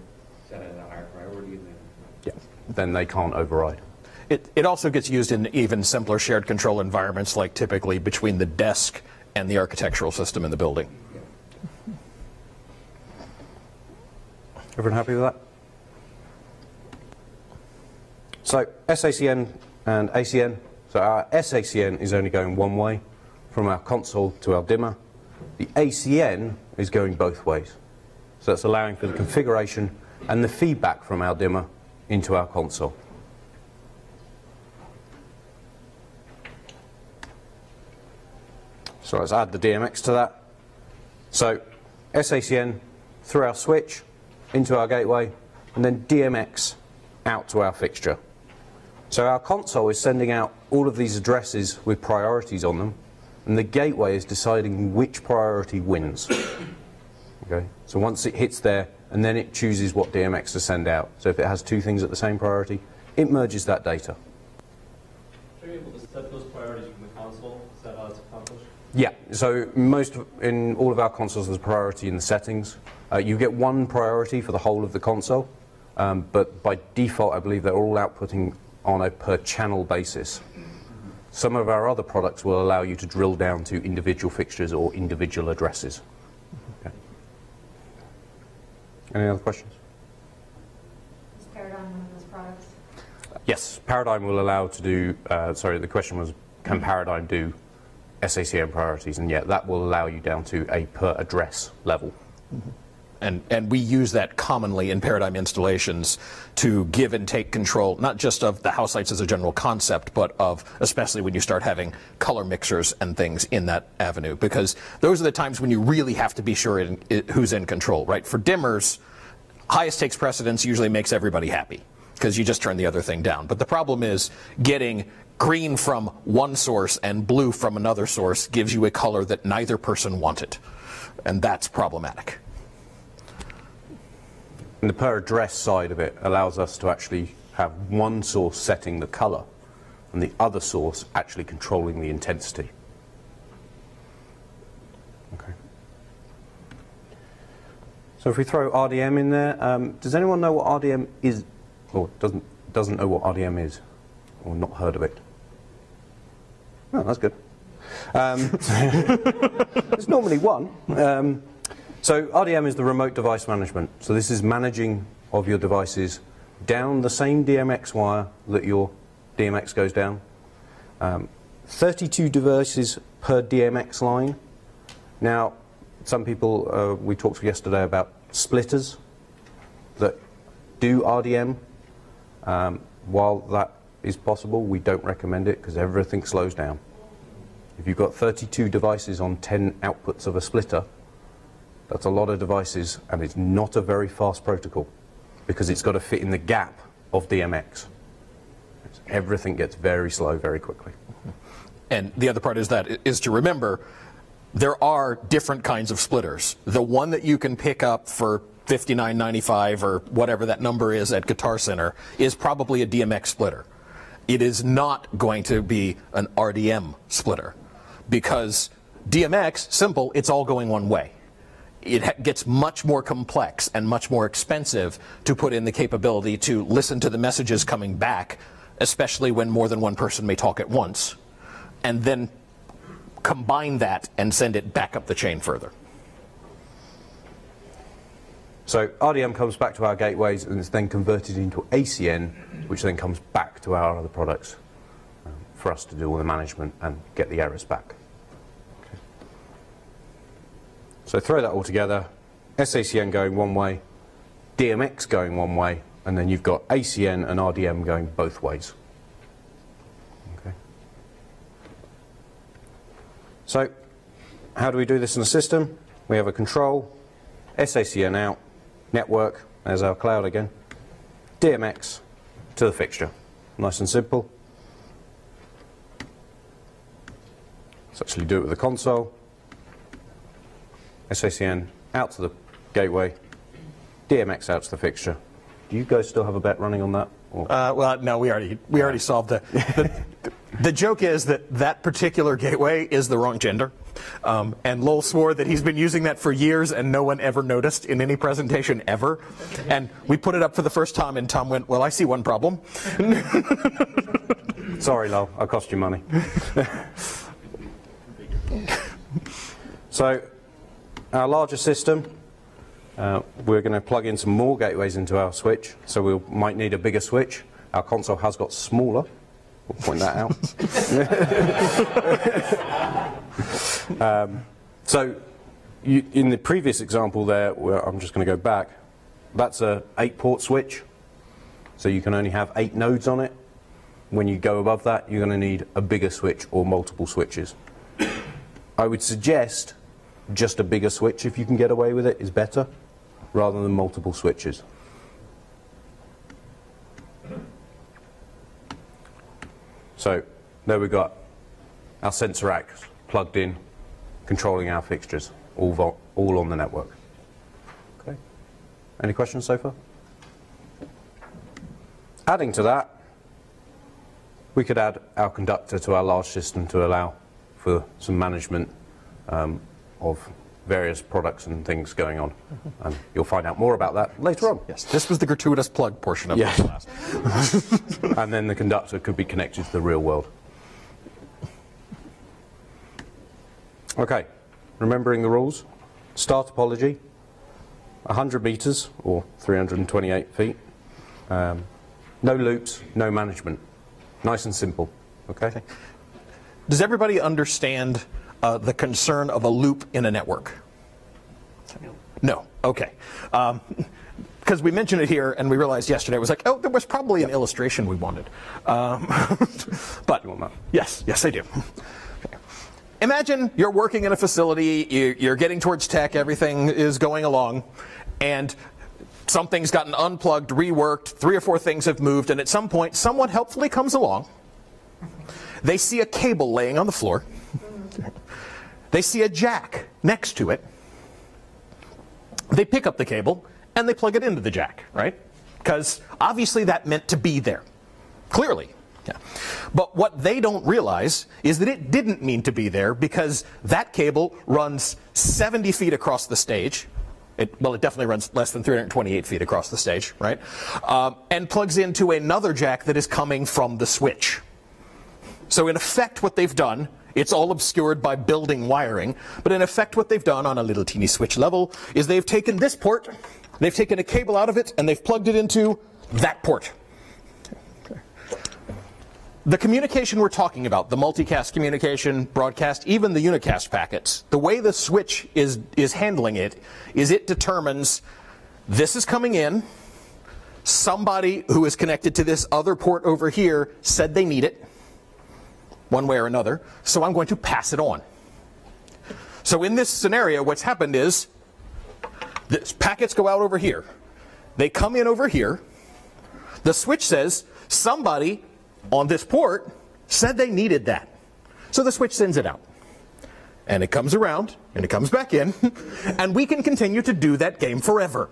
set at a higher priority and then, Yeah. Then they can't override. It, it also gets used in even simpler shared control environments, like typically between the desk and the architectural system in the building. Everyone happy with that? So SACN and ACN. So our SACN is only going one way from our console to our dimmer. The ACN is going both ways. So that's allowing for the configuration and the feedback from our dimmer into our console. So let's add the DMX to that. So SACN through our switch into our gateway and then DMX out to our fixture. So our console is sending out all of these addresses with priorities on them and the gateway is deciding which priority wins. *coughs* Okay? So once it hits there and then it chooses what DMX to send out. So if it has two things at the same priority, it merges that data. Are you able to set those priorities from the console? Is that how it's accomplished? Yeah, so most of- in all of our consoles there's priority in the settings. Uh, you get one priority for the whole of the console, um, but by default I believe they're all outputting on a per channel basis. Some of our other products will allow you to drill down to individual fixtures or individual addresses. Okay. Any other questions? Is Paradigm one of those products? Yes, Paradigm will allow to do, uh, sorry, the question was, can Paradigm do SACN priorities? And yet that will allow you down to a per address level. Mm-hmm. And, and we use that commonly in Paradigm installations to give and take control, not just of the house lights as a general concept, but of especially when you start having color mixers and things in that avenue. Because those are the times when you really have to be sure in, who's in control, right? For dimmers, highest takes precedence usually makes everybody happy because you just turn the other thing down. But the problem is getting green from one source and blue from another source gives you a color that neither person wanted. And that's problematic. And the per address side of it allows us to actually have one source setting the color and the other source actually controlling the intensity. Okay. So if we throw RDM in there, um, does anyone know what RDM is, or doesn't doesn't know what RDM is, or not heard of it? Oh, that's good. Um, *laughs* there's normally one. Um, so RDM is the remote device management. So this is managing of your devices down the same DMX wire that your DMX goes down. Um, 32 devices per DMX line. Now, some people, uh, we talked yesterday about splitters that do RDM. Um, while that is possible, we don't recommend it because everything slows down. If you've got 32 devices on 10 outputs of a splitter, that's a lot of devices and it's not a very fast protocol because it's got to fit in the gap of DMX. Everything gets very slow very quickly. And the other part is that is to remember there are different kinds of splitters. The one that you can pick up for 59.95 or whatever that number is at Guitar Center is probably a DMX splitter. It is not going to be an RDM splitter because DMX simple, it's all going one way. It gets much more complex and much more expensive to put in the capability to listen to the messages coming back, especially when more than one person may talk at once, and then combine that and send it back up the chain further. So RDM comes back to our gateways and is then converted into ACN, which then comes back to our other products um, for us to do all the management and get the errors back. Okay. So throw that all together, SACN going one way, DMX going one way, and then you've got ACN and RDM going both ways. Okay. So how do we do this in the system? We have a control, SACN out, network, there's our cloud again, DMX to the fixture. Nice and simple. Let's actually do it with the console. SACN out to the gateway, DMX out to the fixture. Do you guys still have a bet running on that? Uh, well, no, we already we already solved the, the. The joke is that that particular gateway is the wrong gender, um, and Lowell swore that he's been using that for years and no one ever noticed in any presentation ever. And we put it up for the first time, and Tom went, "Well, I see one problem." *laughs* Sorry, Lowell, I cost you money. *laughs* so, our larger system, uh, we're going to plug in some more gateways into our switch, so we might need a bigger switch. Our console has got smaller. We'll point that out. *laughs* um, so, you, in the previous example there, where I'm just going to go back, that's a eight-port switch, so you can only have eight nodes on it. When you go above that, you're going to need a bigger switch or multiple switches. I would suggest just a bigger switch, if you can get away with it, is better, rather than multiple switches. So there we've got our sensor racks plugged in, controlling our fixtures, all, all on the network. Okay. Any questions so far? Adding to that, we could add our conductor to our large system to allow for some management um, of various products and things going on. And you'll find out more about that later on. yes, this was the gratuitous plug portion of Yeah. the class. *laughs* and then the conductor could be connected to the real world. Okay, remembering the rules. Star topology, 100 meters or 328 feet. Um, no loops, no management. Nice and simple. Okay? Does everybody understand uh, the concern of a loop in a network? No. No. Okay. *laughs* Because we mentioned it here, and we realized yesterday it was like, oh, there was probably an illustration we wanted. Um, *laughs* but yes, yes, I do. Okay. Imagine you're working in a facility, you're getting towards tech, everything is going along, and something's gotten unplugged, reworked, three or four things have moved, and at some point, someone helpfully comes along. They see a cable laying on the floor. They see a jack next to it. They pick up the cable and they plug it into the jack, right? Because obviously that meant to be there. Clearly. Yeah. But what they don't realize is that it didn't mean to be there because that cable runs 70 feet across the stage. It, well, it definitely runs less than 328 feet across the stage, right? Um, and plugs into another jack that is coming from the switch. So in effect, what they've done, it's all obscured by building wiring, but in effect what they've done on a little teeny switch level is they've taken this port, they've taken a cable out of it, and they've plugged it into that port. The communication we're talking about, the multicast communication, broadcast, even the unicast packets, the way the switch is, is handling it is it determines this is coming in, somebody who is connected to this other port over here said they need it, one way or another, so I'm going to pass it on. So in this scenario, what's happened is the packets go out over here. They come in over here. The switch says somebody on this port said they needed that. So the switch sends it out. And it comes around, and it comes back in, *laughs* and we can continue to do that game forever.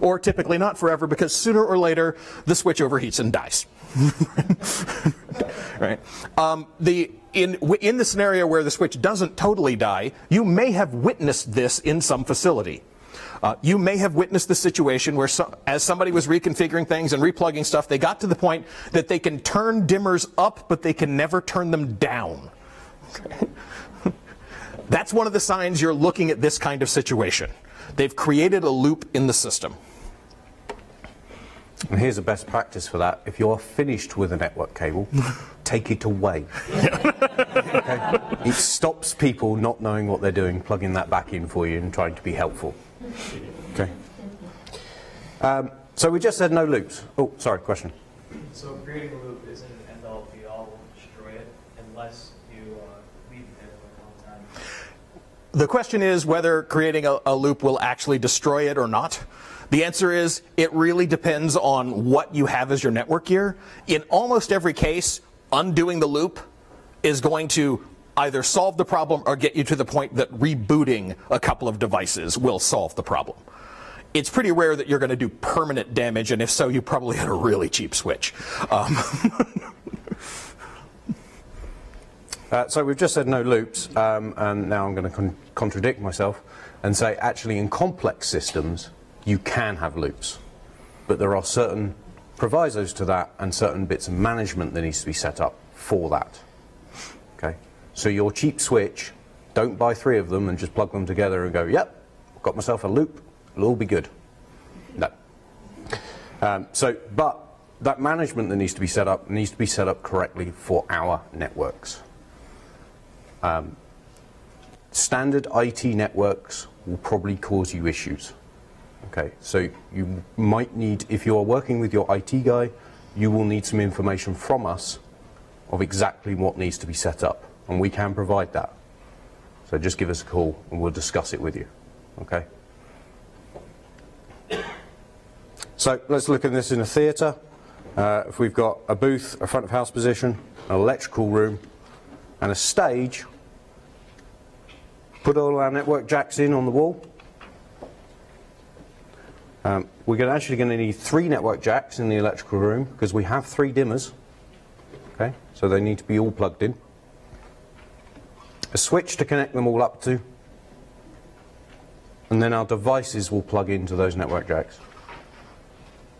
Or typically not forever, because sooner or later the switch overheats and dies. *laughs* right? Um, the in in the scenario where the switch doesn't totally die, you may have witnessed this in some facility. Uh, you may have witnessed the situation where, so, as somebody was reconfiguring things and replugging stuff, they got to the point that they can turn dimmers up, but they can never turn them down. *laughs* That's one of the signs you're looking at this kind of situation. They've created a loop in the system. And here's a best practice for that. If you're finished with a network cable, *laughs* take it away. Okay? *laughs* It stops people not knowing what they're doing, plugging that back in for you and trying to be helpful. Okay. Um, so we just said no loops. Oh, sorry, question. So creating a loop isn't an end all be all, destroy it unless you uh, leave it there for a long time. the question is whether creating a, a loop will actually destroy it or not. The answer is it really depends on what you have as your network gear. In almost every case, undoing the loop is going to either solve the problem or get you to the point that rebooting a couple of devices will solve the problem. It's pretty rare that you're going to do permanent damage, and if so, you probably had a really cheap switch. Um, *laughs* Uh, so we've just said no loops, um, and now I'm going to con- contradict myself and say actually in complex systems you can have loops, but there are certain provisos to that and certain bits of management that needs to be set up for that. Okay, so your cheap switch, don't buy three of them and just plug them together and go, yep, got myself a loop, it'll all be good. No. Um, so, but that management that needs to be set up needs to be set up correctly for our networks. Um, standard IT networks will probably cause you issues. Okay, so you might need, if you are working with your IT guy, you will need some information from us of exactly what needs to be set up, and we can provide that. So just give us a call and we'll discuss it with you. Okay? So let's look at this in a theatre. Uh, if we've got a booth, a front of house position, an electrical room, and a stage, put all our network jacks in on the wall. Um, we're actually going to need three network jacks in the electrical room because we have three dimmers. Okay, so they need to be all plugged in. A switch to connect them all up to. And then our devices will plug into those network jacks.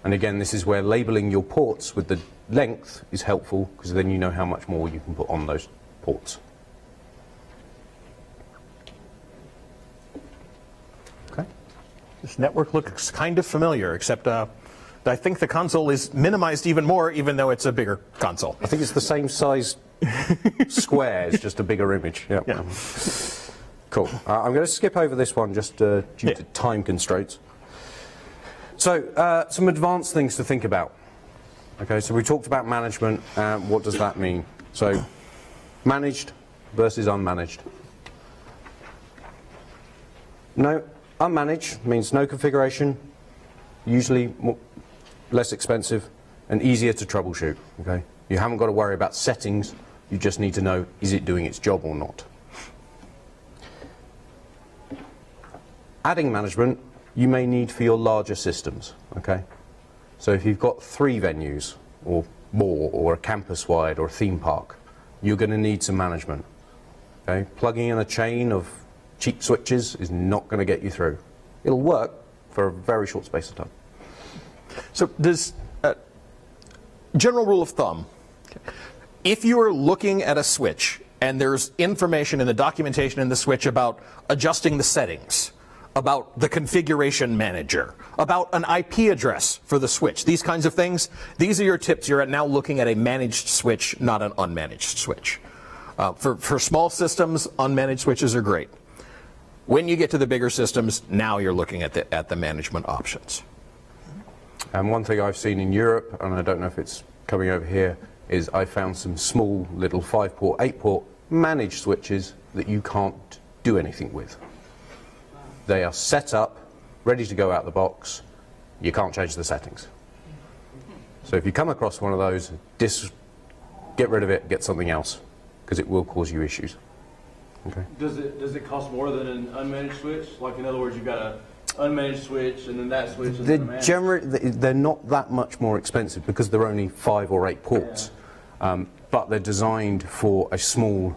And again, this is where labeling your ports with the length is helpful because then you know how much more you can put on those ports. This network looks kind of familiar, except uh, I think the console is minimized even more, even though it's a bigger console. I think it's the same size *laughs* square, it's just a bigger image. Yeah. Yeah. Cool. Uh, I'm going to skip over this one just uh, due Yeah. to time constraints. So, uh, some advanced things to think about. Okay, so we talked about management. Uh, what does that mean? So, managed versus unmanaged. No, unmanaged means no configuration, usually more, less expensive and easier to troubleshoot. Okay, you haven't got to worry about settings. You just need to know is it doing its job or not. Adding management you may need for your larger systems. Okay, so if you've got three venues or more, or a campus wide or a theme park, you're going to need some management. Okay, plugging in a chain of cheap switches is not going to get you through. It'll work for a very short space of time. So does uh, general rule of thumb? If you are looking at a switch and there's information in the documentation in the switch about adjusting the settings, about the configuration manager, about an IP address for the switch, these kinds of things, these are your tips. You're now looking at a managed switch, not an unmanaged switch. Uh, for, for small systems, unmanaged switches are great. When you get to the bigger systems, now you're looking at the, at the management options. And one thing I've seen in Europe, and I don't know if it's coming over here, is I found some small little 5 port, 8 port managed switches that you can't do anything with. They are set up, ready to go out the box. You can't change the settings. So if you come across one of those, dis- get rid of it, get something else, because it will cause you issues. Okay. Does it, does it cost more than an unmanaged switch? Like, in other words, you've got a unmanaged switch and then that switch and They're, then a managed? gener- they're not that much more expensive because they're only five or eight ports. Um, but they're designed for a small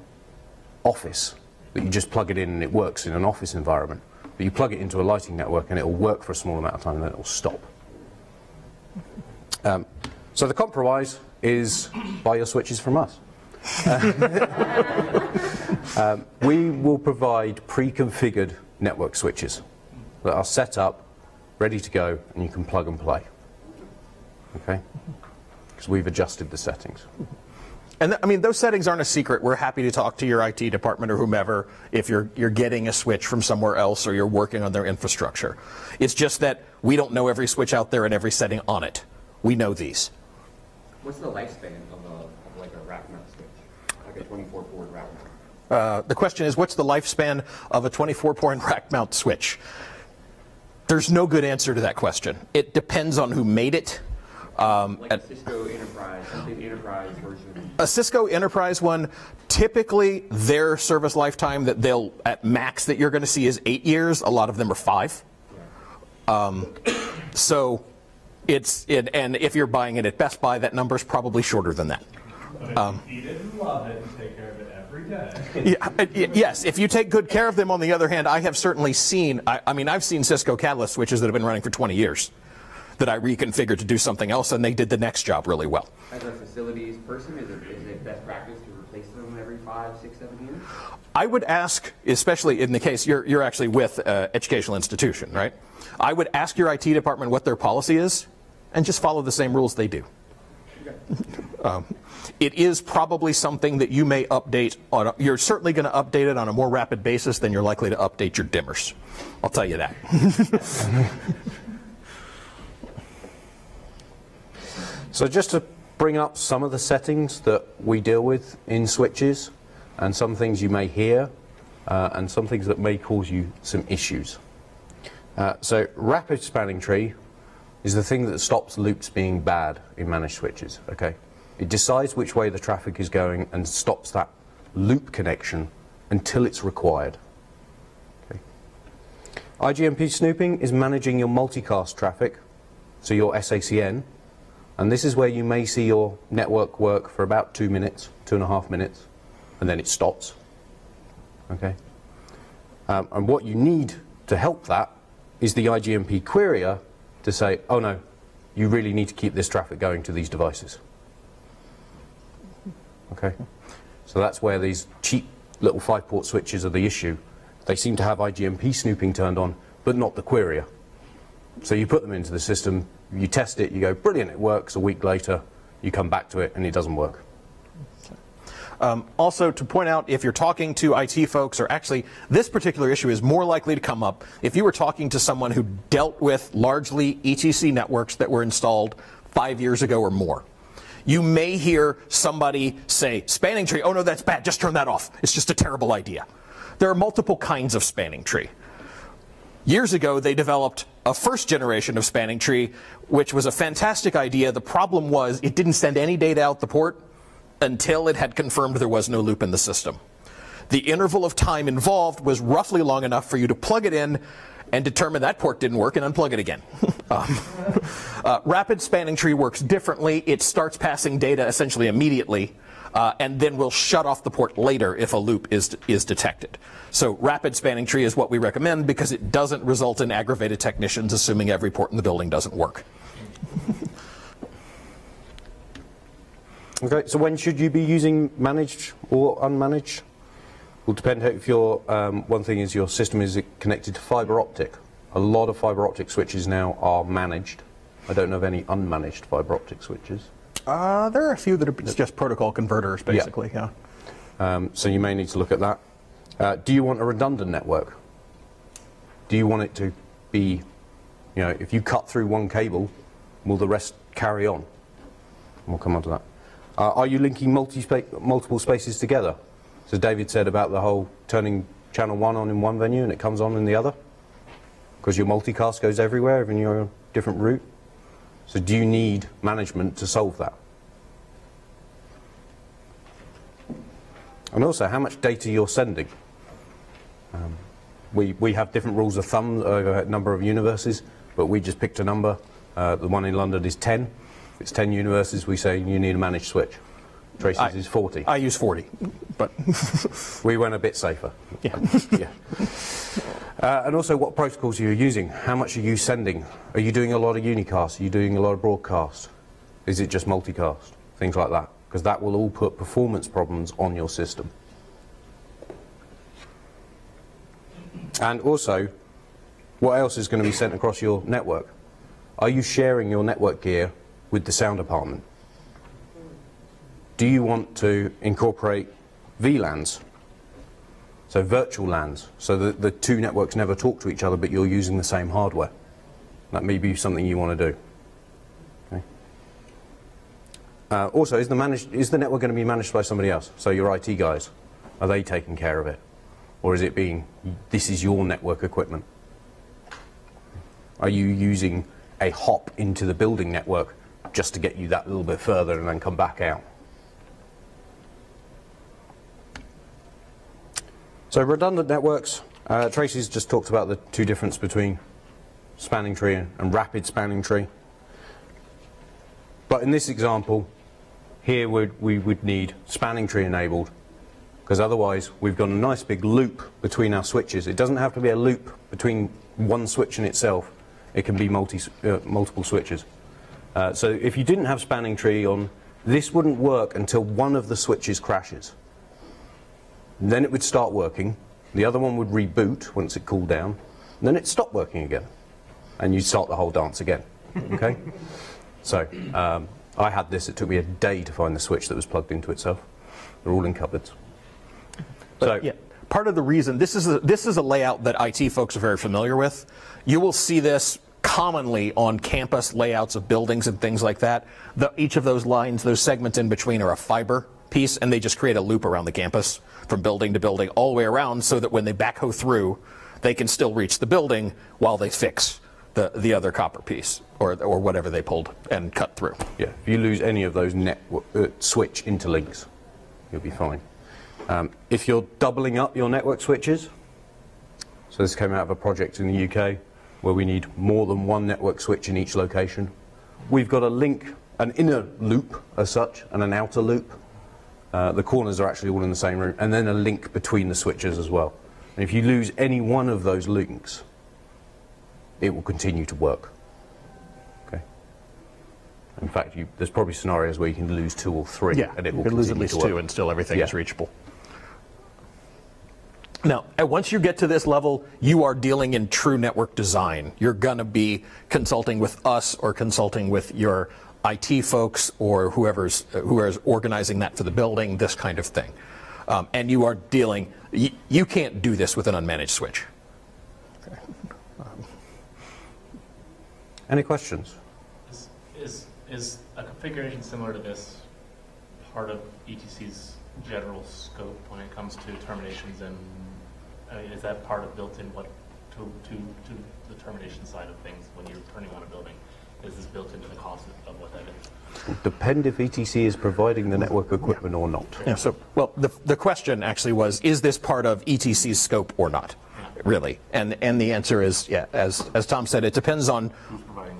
office that you just plug it in and it works in an office environment. But you plug it into a lighting network and it will work for a small amount of time and then it will stop. Um, so the compromise is buy your switches from us. *laughs* *laughs* um, we will provide pre-configured network switches that are set up, ready to go, and you can plug and play. Okay? Because we've adjusted the settings. And th- I mean, those settings aren't a secret. We're happy to talk to your IT department or whomever if you're you're getting a switch from somewhere else or you're working on their infrastructure. It's just that we don't know every switch out there and every setting on it. We know these. What's the lifespan of, a, of like a rack mount switch? Like a 24 port rack mount? Uh, the question is, what's the lifespan of a 24-port rack mount switch? There's no good answer to that question. It depends on who made it. Um, Like a Cisco Enterprise, Enterprise version. a Cisco Enterprise one, typically their service lifetime that they'll at max that you're going to see is eight years. A lot of them are five. Um, so it's it, and if you're buying it at Best Buy, that number is probably shorter than that. Um, He didn't love it and take care of it every day. *laughs* yeah, uh, yes, if you take good care of them. On the other hand, I have certainly seen. I, I mean, I've seen Cisco Catalyst switches that have been running for 20 years that I reconfigured to do something else, and they did the next job really well. As a facilities person, is it, is it best practice to replace them every five, six, seven years? I would ask, especially in the case you're, you're actually with uh, educational institution, right? I would ask your IT department what their policy is, and just follow the same rules they do. *laughs* Um, it is probably something that you may update on. A, you're certainly going to update it on a more rapid basis than you're likely to update your dimmers. I'll tell you that. *laughs* So just to bring up some of the settings that we deal with in switches and some things you may hear uh, and some things that may cause you some issues. Uh, so rapid spanning tree is the thing that stops loops being bad in managed switches, okay? It decides which way the traffic is going and stops that loop connection until it's required. Okay. IGMP snooping is managing your multicast traffic, so your SACN, and this is where you may see your network work for about two minutes, two and a half minutes, and then it stops. Okay? Um, and what you need to help that is the IGMP querier to say, oh no, you really need to keep this traffic going to these devices. Okay? So that's where these cheap little five port switches are the issue. They seem to have IGMP snooping turned on, but not the querier. So you put them into the system, you test it, you go, brilliant, it works. A week later, you come back to it and it doesn't work. Um, also, to point out, if you're talking to IT folks, or actually, this particular issue is more likely to come up if you were talking to someone who dealt with largely ETC networks that were installed five years ago or more. You may hear somebody say, spanning tree, oh no, that's bad, just turn that off. It's just a terrible idea. There are multiple kinds of spanning tree. Years ago, they developed a first generation of spanning tree, which was a fantastic idea. The problem was it didn't send any data out the port until it had confirmed there was no loop in the system. The interval of time involved was roughly long enough for you to plug it in and determine that port didn't work and unplug it again. *laughs* um, uh, rapid spanning tree works differently. It starts passing data essentially immediately. Uh, and then will shut off the port later if a loop is, is detected. So rapid spanning tree is what we recommend because it doesn't result in aggravated technicians assuming every port in the building doesn't work. Okay, so when should you be using managed or unmanaged? Will depend if your um, one thing is your system is connected to fiber optic. A lot of fiber optic switches now are managed. I don't know of any unmanaged fiber optic switches. Uh, there are a few that are just protocol converters, basically. Yeah. Um, so you may need to look at that. Uh, do you want a redundant network? Do you want it to be, you know, if you cut through one cable, will the rest carry on? We'll come on to that. Uh, are you linking multi multiple spaces together? So David said about the whole turning channel one on in one venue and it comes on in the other? Because your multicast goes everywhere, even your different route. So do you need management to solve that? And also, how much data you're sending. Um, we, we have different rules of thumb over a number of universes, but we just picked a number. Uh, the one in London is 10. It's 10 universes, we say you need a managed switch. Tracy's I- is 40. I use 40, but *laughs* we went a bit safer. Yeah. *laughs* yeah. Uh, and also, what protocols are you using? How much are you sending? Are you doing a lot of unicast? Are you doing a lot of broadcast? Is it just multicast? Things like that. Because that will all put performance problems on your system. And also, what else is going to be sent across your network? Are you sharing your network gear with the sound department? Do you want to incorporate VLANs? So virtual LANs, so that the two networks never talk to each other, but you're using the same hardware. That may be something you want to do. Okay. Uh, also, is the, managed, is the network going to be managed by somebody else? So your IT guys. Are they taking care of it? Or is it being, this is your network equipment? Are you using a hop into the building network just to get you that little bit further and then come back out? So redundant networks, uh, Tracy's just talked about the two difference between spanning tree and, rapid spanning tree. But in this example, here would, we would need spanning tree enabled because otherwise we've got a nice big loop between our switches. It doesn't have to be a loop between one switch and itself. It can be multi, uh, multiple switches. Uh, so if you didn't have spanning tree on, this wouldn't work until one of the switches crashes. Then it would start working. The other one would reboot once it cooled down. And then it stopped working again. And you'd start the whole dance again. Okay? *laughs* so um, I had this. It took me a day to find the switch that was plugged into itself. They're all in cupboards. But, yeah, part of the reason this is a, this is a layout that IT folks are very familiar with. You will see this commonly on campus layouts of buildings and things like that. The, each of those lines, those segments in between, are a fiber piece, and they just create a loop around the campus from building to building all the way around, so that when they backhoe through, they can still reach the building while they fix the the other copper piece or or whatever they pulled and cut through. Yeah, if you lose any of those net uh, switch interlinks, you'll be fine. Um, if you're doubling up your network switches, so this came out of a project in the UK where we need more than one network switch in each location. We've got a link, an inner loop as such, and an outer loop. Uh, the corners are actually all in the same room, and then a link between the switches as well. And if you lose any one of those links, it will continue to work. Okay. In fact, you, there's probably scenarios where you can lose two or three, Yeah, and it will you could lose at least to two work. and still everything Yeah. is reachable. Now, uh, once you get to this level, you are dealing in true network design. You're going to be consulting with us or consulting with your IT folks or whoever's uh, whoever's organizing that for the building, this kind of thing. Um, and you are dealing. You, you can't do this with an unmanaged switch. Okay. Any questions? Is, is, is a configuration similar to this part of ETC's general scope when it comes to terminations and, I mean, is that part of built in what, to, to, to the termination side of things when you're turning on a building? Is this built into the cost of, of what that is? Will depend if ETC is providing the network equipment or not. Yeah, so, well, the, the question actually was, is this part of ETC's scope or not? Really? And, and the answer is, yeah, as, as Tom said, it depends on,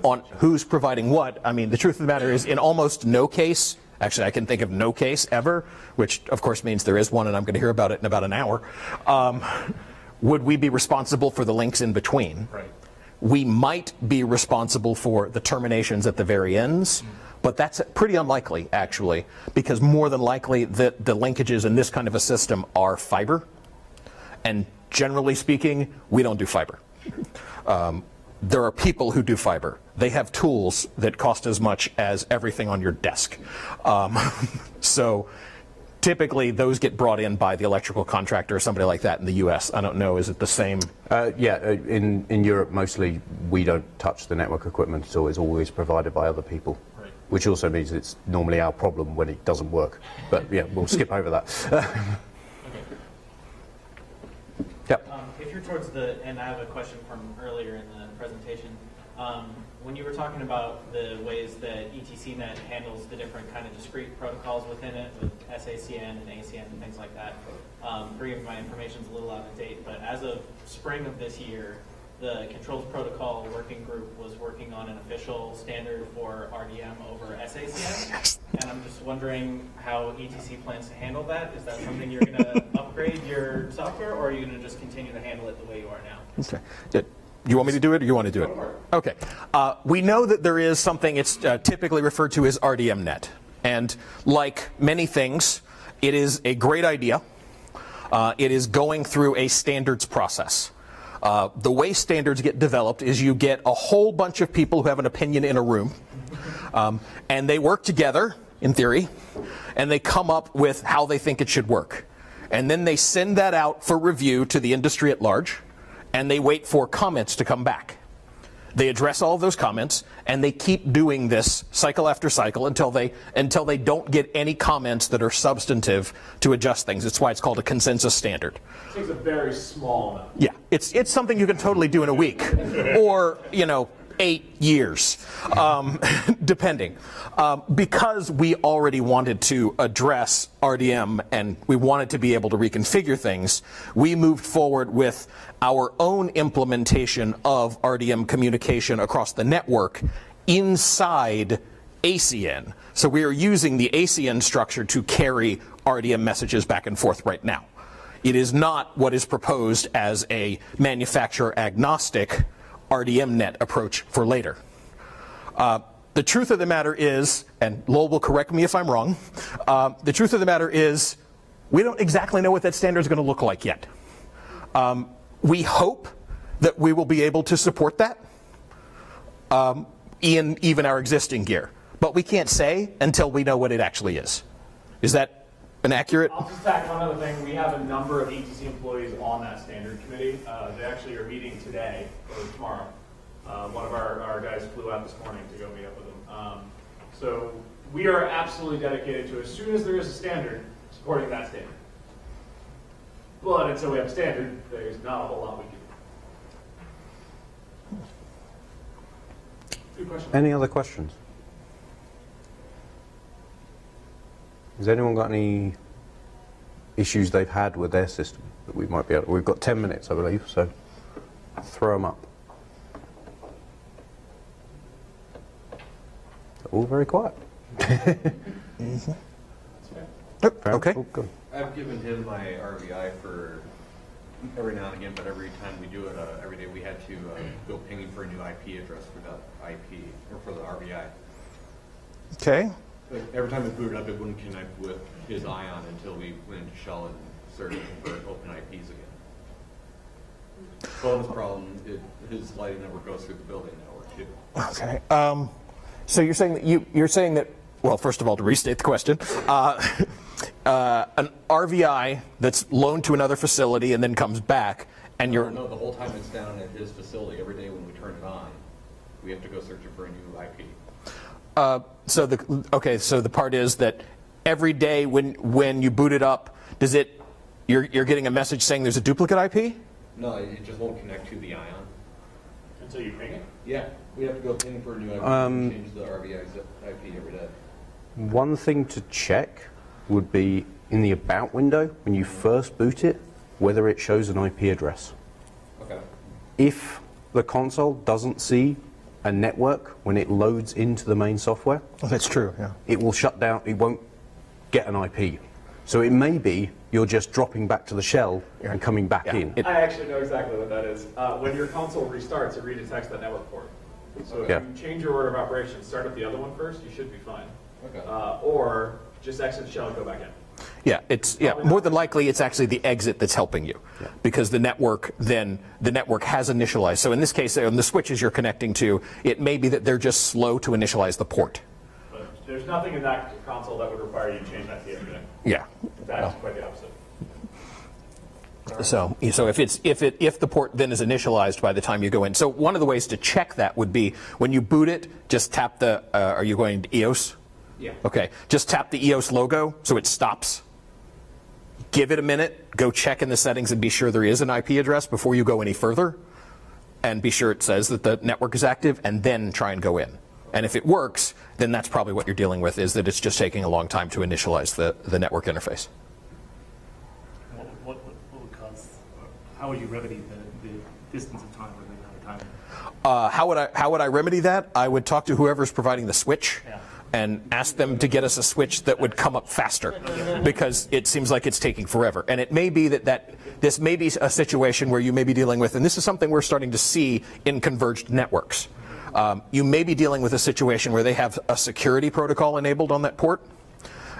on who's providing what. I mean, the truth of the matter is, in almost no case, actually, I can think of no case ever, which of course means there is one, and I'm going to hear about it in about an hour, um, would we be responsible for the links in between? Right. We might be responsible for the terminations at the very ends, but that's pretty unlikely, actually, because more than likely the, the linkages in this kind of a system are fiber. And generally speaking, we don't do fiber. Um, there are people who do fiber. They have tools that cost as much as everything on your desk. Um, *laughs* so typically, those get brought in by the electrical contractor or somebody like that in the U.S. I don't know. Is it the same? Uh, yeah, uh, in, in Europe, mostly we don't touch the network equipment at all. It's always provided by other people, Right. which also means it's normally our problem when it doesn't work. But yeah, we'll skip over that. *laughs* okay. Yep. Um, if you're towards the, and I have a question from earlier in the presentation, um, when you were talking about the ways that ETCnet handles the different kind of discrete protocols within it, with SACN and ACN and things like that, um, forgive my information's a little out of date, but as of spring of this year, the Controls Protocol Working Group was working on an official standard for RDM over SACN. And I'm just wondering how ETC plans to handle that. Is that something you're going to upgrade your software, or are you going to just continue to handle it the way you are now? Okay. Good. You want me to do it, or you want to do it? Okay. Uh, we know that there is something. It's uh, typically referred to as RDMNet, and like many things, it is a great idea. Uh, it is going through a standards process. Uh, the way standards get developed is you get a whole bunch of people who have an opinion in a room, um, and they work together, in theory, and they come up with how they think it should work. And then they send that out for review to the industry at large, and they wait for comments to come back. They address all of those comments, and they keep doing this cycle after cycle until they until they don't get any comments that are substantive to adjust things. That's why it's called a consensus standard. It takes a very small amount. Yeah, it's it's something you can totally do in a week, *laughs* or you know, eight years, um, *laughs* depending. Um, because we already wanted to address RDM and we wanted to be able to reconfigure things, we moved forward with our own implementation of RDM communication across the network inside ACN. So we are using the ACN structure to carry RDM messages back and forth right now. It is not what is proposed as a manufacturer agnostic RDM net approach for later. Uh, the truth of the matter is, and Lowell will correct me if I'm wrong, uh, the truth of the matter is we don't exactly know what that standard is going to look like yet. Um, we hope that we will be able to support that um, in even our existing gear. But we can't say until we know what it actually is. Is that an accurate? I'll just tack one other thing. We have a number of ETC employees on that standard committee. Uh, they actually are meeting today or tomorrow. Uh, one of our, our guys flew out this morning to go meet up with them. Um, so we are absolutely dedicated to, as soon as there is a standard, supporting that standard. But until we have a standard, there's not a whole lot we can do. Any other questions? Has anyone got any issues they've had with their system that we might be able? to, We've got 10 minutes, I believe, so throw them up. They're all very quiet. Okay. Oh. I've given him my RVI for every now and again, but every time we do it, uh, every day we had to uh, go pinging for a new IP address for that IP or for the RVI. Okay. Every time we booted up, it wouldn't connect with his Ion until we went into Shell and started for open IPs again. Bonus problem, it, his lighting network goes through the building network too. Okay. Um, so you're saying that you you're saying that well, first of all, to restate the question, uh, *laughs* uh, an RVI that's loaned to another facility and then comes back, and you're No, the whole time it's down at his facility, every day when we turn it on, we have to go searching for a new IP. Uh, so the okay, so the part is that every day when when you boot it up, does it you're you're getting a message saying there's a duplicate IP? No, it it just won't connect to the Ion. Until you ping it? Yeah, we have to go ping for a new IP, Um, change the RVI's IP every day. One thing to check would be in the About window, when you first boot it, whether it shows an IP address. Okay. If the console doesn't see a network when it loads into the main software, Oh, that's true. Yeah. it will shut down, it won't get an IP. So it may be you're just dropping back to the shell and coming back in. I actually know exactly what that is. Uh, when your console restarts, it redetects that network port. So if Yeah. you change your order of operations, start up the other one first, you should be fine. Okay. Uh, or just exit the shell and go back in. Yeah, it's yeah. More than likely, it's actually the exit that's helping you, because the network then the network has initialized. So in this case, on the switches you're connecting to, it may be that they're just slow to initialize the port. But there's nothing in that console that would require you to change that to everything. Yeah. that's fact, it's quite the opposite. So, so if it's if it if the port then is initialized by the time you go in. So one of the ways to check that would be when you boot it, just tap the. Uh, are you going to EOS? Yeah. Okay, just tap the EOS logo so it stops. Give it a minute, go check in the settings and be sure there is an IP address before you go any further. And be sure it says that the network is active and then try and go in. And if it works, then that's probably what you're dealing with is that it's just taking a long time to initialize the, the network interface. What, what, what what would cause, how would you remedy the, the distance of time or the amount of time? Uh, how would I how would I remedy that? I would talk to whoever's providing the switch and ask them to get us a switch that would come up faster because it seems like it's taking forever. And it may be that, that this may be a situation where you may be dealing with, and this is something we're starting to see in converged networks. Um, you may be dealing with a situation where they have a security protocol enabled on that port,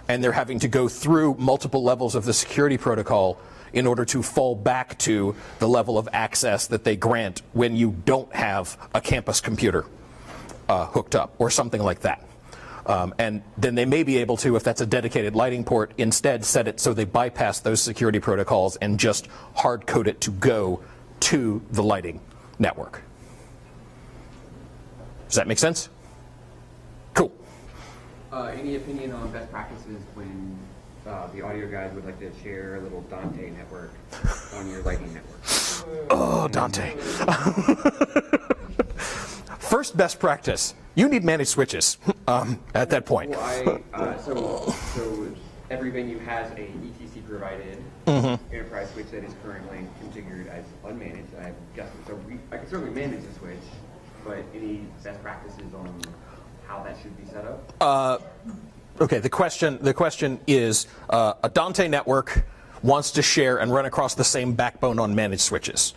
and they're having to go through multiple levels of the security protocol in order to fall back to the level of access that they grant when you don't have a campus computer uh, hooked up or something like that. Um, and then they may be able to, if that's a dedicated lighting port, instead set it so they bypass those security protocols and just hard code it to go to the lighting network. Does that make sense? Cool. Uh, any opinion on best practices when uh, the audio guys would like to share a little Dante network on your lighting network? Oh, Dante. *laughs* First best practice. You need managed switches *laughs* um, at that point. I, uh, so, so every venue has a ETC provided Mhm. enterprise switch that is currently configured as unmanaged. I guess so. We, I can certainly manage the switch, but any best practices on how that should be set up? Uh, okay, the question the question is uh, a Dante network wants to share and run across the same backbone on managed switches.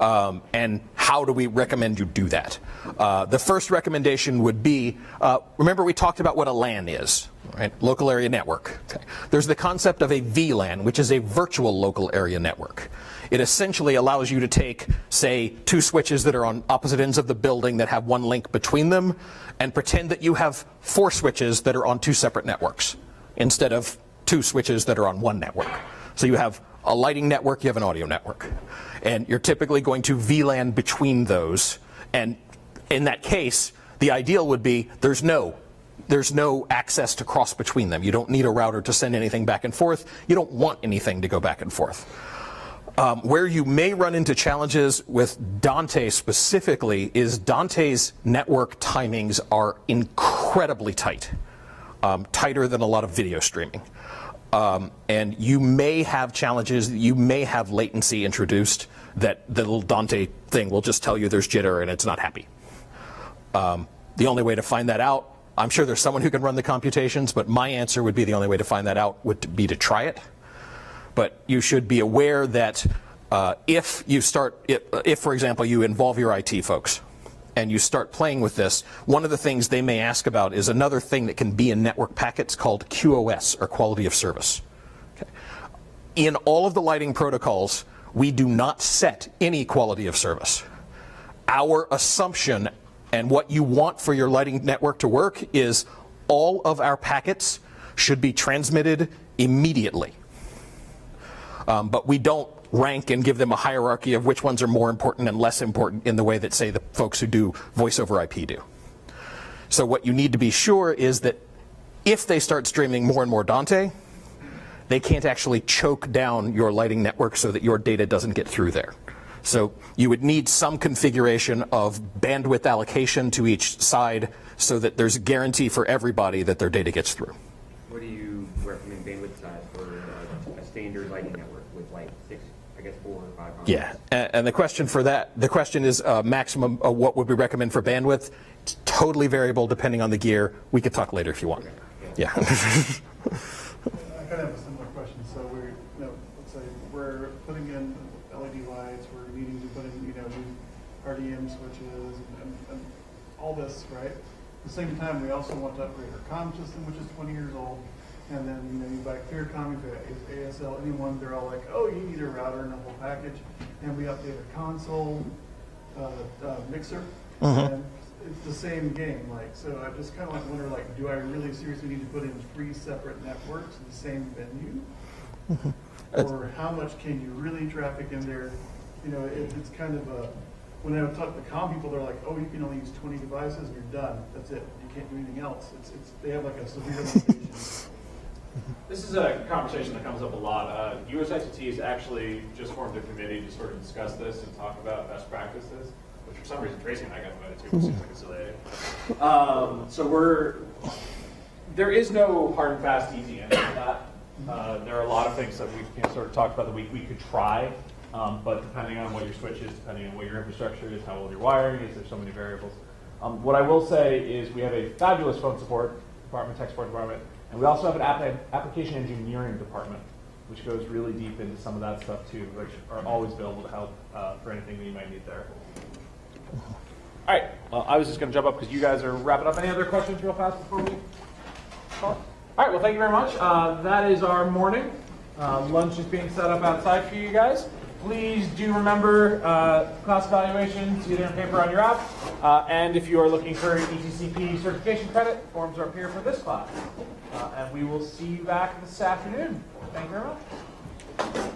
Um, and how do we recommend you do that? Uh, the first recommendation would be uh, remember, we talked about what a LAN is, right? Local area network. Okay. There's the concept of a VLAN, which is a virtual local area network. It essentially allows you to take, say, two switches that are on opposite ends of the building that have one link between them and pretend that you have four switches that are on two separate networks instead of two switches that are on one network. So you have a lighting network, you have an audio network. And you're typically going to VLAN between those. And in that case, the ideal would be there's no there's no access to cross between them. You don't need a router to send anything back and forth. You don't want anything to go back and forth. Um, where you may run into challenges with Dante specifically is Dante's network timings are incredibly tight, um, tighter than a lot of video streaming. Um, and you may have challenges, you may have latency introduced that the little Dante thing will just tell you there's jitter and it's not happy. Um, the only way to find that out, I'm sure there's someone who can run the computations, but my answer would be the only way to find that out would be to try it. But you should be aware that uh, if you start, if, if, for example, you involve your IT folks and you start playing with this, one of the things they may ask about is another thing that can be in network packets called QoS, or quality of service. Okay. In all of the lighting protocols, we do not set any quality of service. Our assumption and what you want for your lighting network to work is all of our packets should be transmitted immediately. Um, but we don't rank and give them a hierarchy of which ones are more important and less important in the way that, say, the folks who do voice over IP do. So what you need to be sure is that if they start streaming more and more Dante, they can't actually choke down your lighting network so that your data doesn't get through there. So you would need some configuration of bandwidth allocation to each side so that there's a guarantee for everybody that their data gets through. What do you recommend bandwidth size for a standard lighting network with like six, I guess four or five? Yeah, and, and the question for that, the question is uh, maximum, uh, what would we recommend for bandwidth? It's totally variable depending on the gear. We could talk later if you want. Yeah. *laughs* I kind of have a similar question. So we're, you know, let's say we're putting in LED lights, we're needing to put in, you know, new RDM switches and, and all this, right? At the same time, we also want to upgrade our comm system, which is 20 years old. And then, you know, you buy Clearcom, you buy ASL, anyone, they're all like, oh, you need a router and a whole package. And we update our console, uh, uh, mixer. Mhm. And it's the same game, like, so I just kind of like wonder, like, do I really seriously need to put in three separate networks in the same venue? Mm-hmm. Or how much can you really traffic in there? You know, it, it's kind of a, when I talk to com people, they're like, oh, you can only use twenty devices and you're done, that's it, you can't do anything else. It's, it's, they have like a severe limitation. This is a conversation that comes up a lot. Uh, has actually just formed a committee to sort of discuss this and talk about best practices, which for some reason Tracy and I got invited to, which seems like a silly. Um, so we're, there is no hard and fast easy answer to that. Uh, there are a lot of things that we know, sort of talked about that we, we could try, um, but depending on what your switch is, depending on what your infrastructure is, how old your wiring is, there's so many variables. Um, what I will say is we have a fabulous phone support department, tech support department, and we also have an app application engineering department, which goes really deep into some of that stuff too, which are always available to help uh, for anything that you might need there. All right, well, I was just going to jump up because you guys are wrapping up. Any other questions real fast before we call? All right, well, thank you very much. Uh, that is our morning. Uh, lunch is being set up outside for you guys. Please do remember uh, class evaluations either in a paper on your app. Uh, and if you are looking for an ETCP certification credit, forms are up here for this class. Uh, and we will see you back this afternoon. Thank you very much.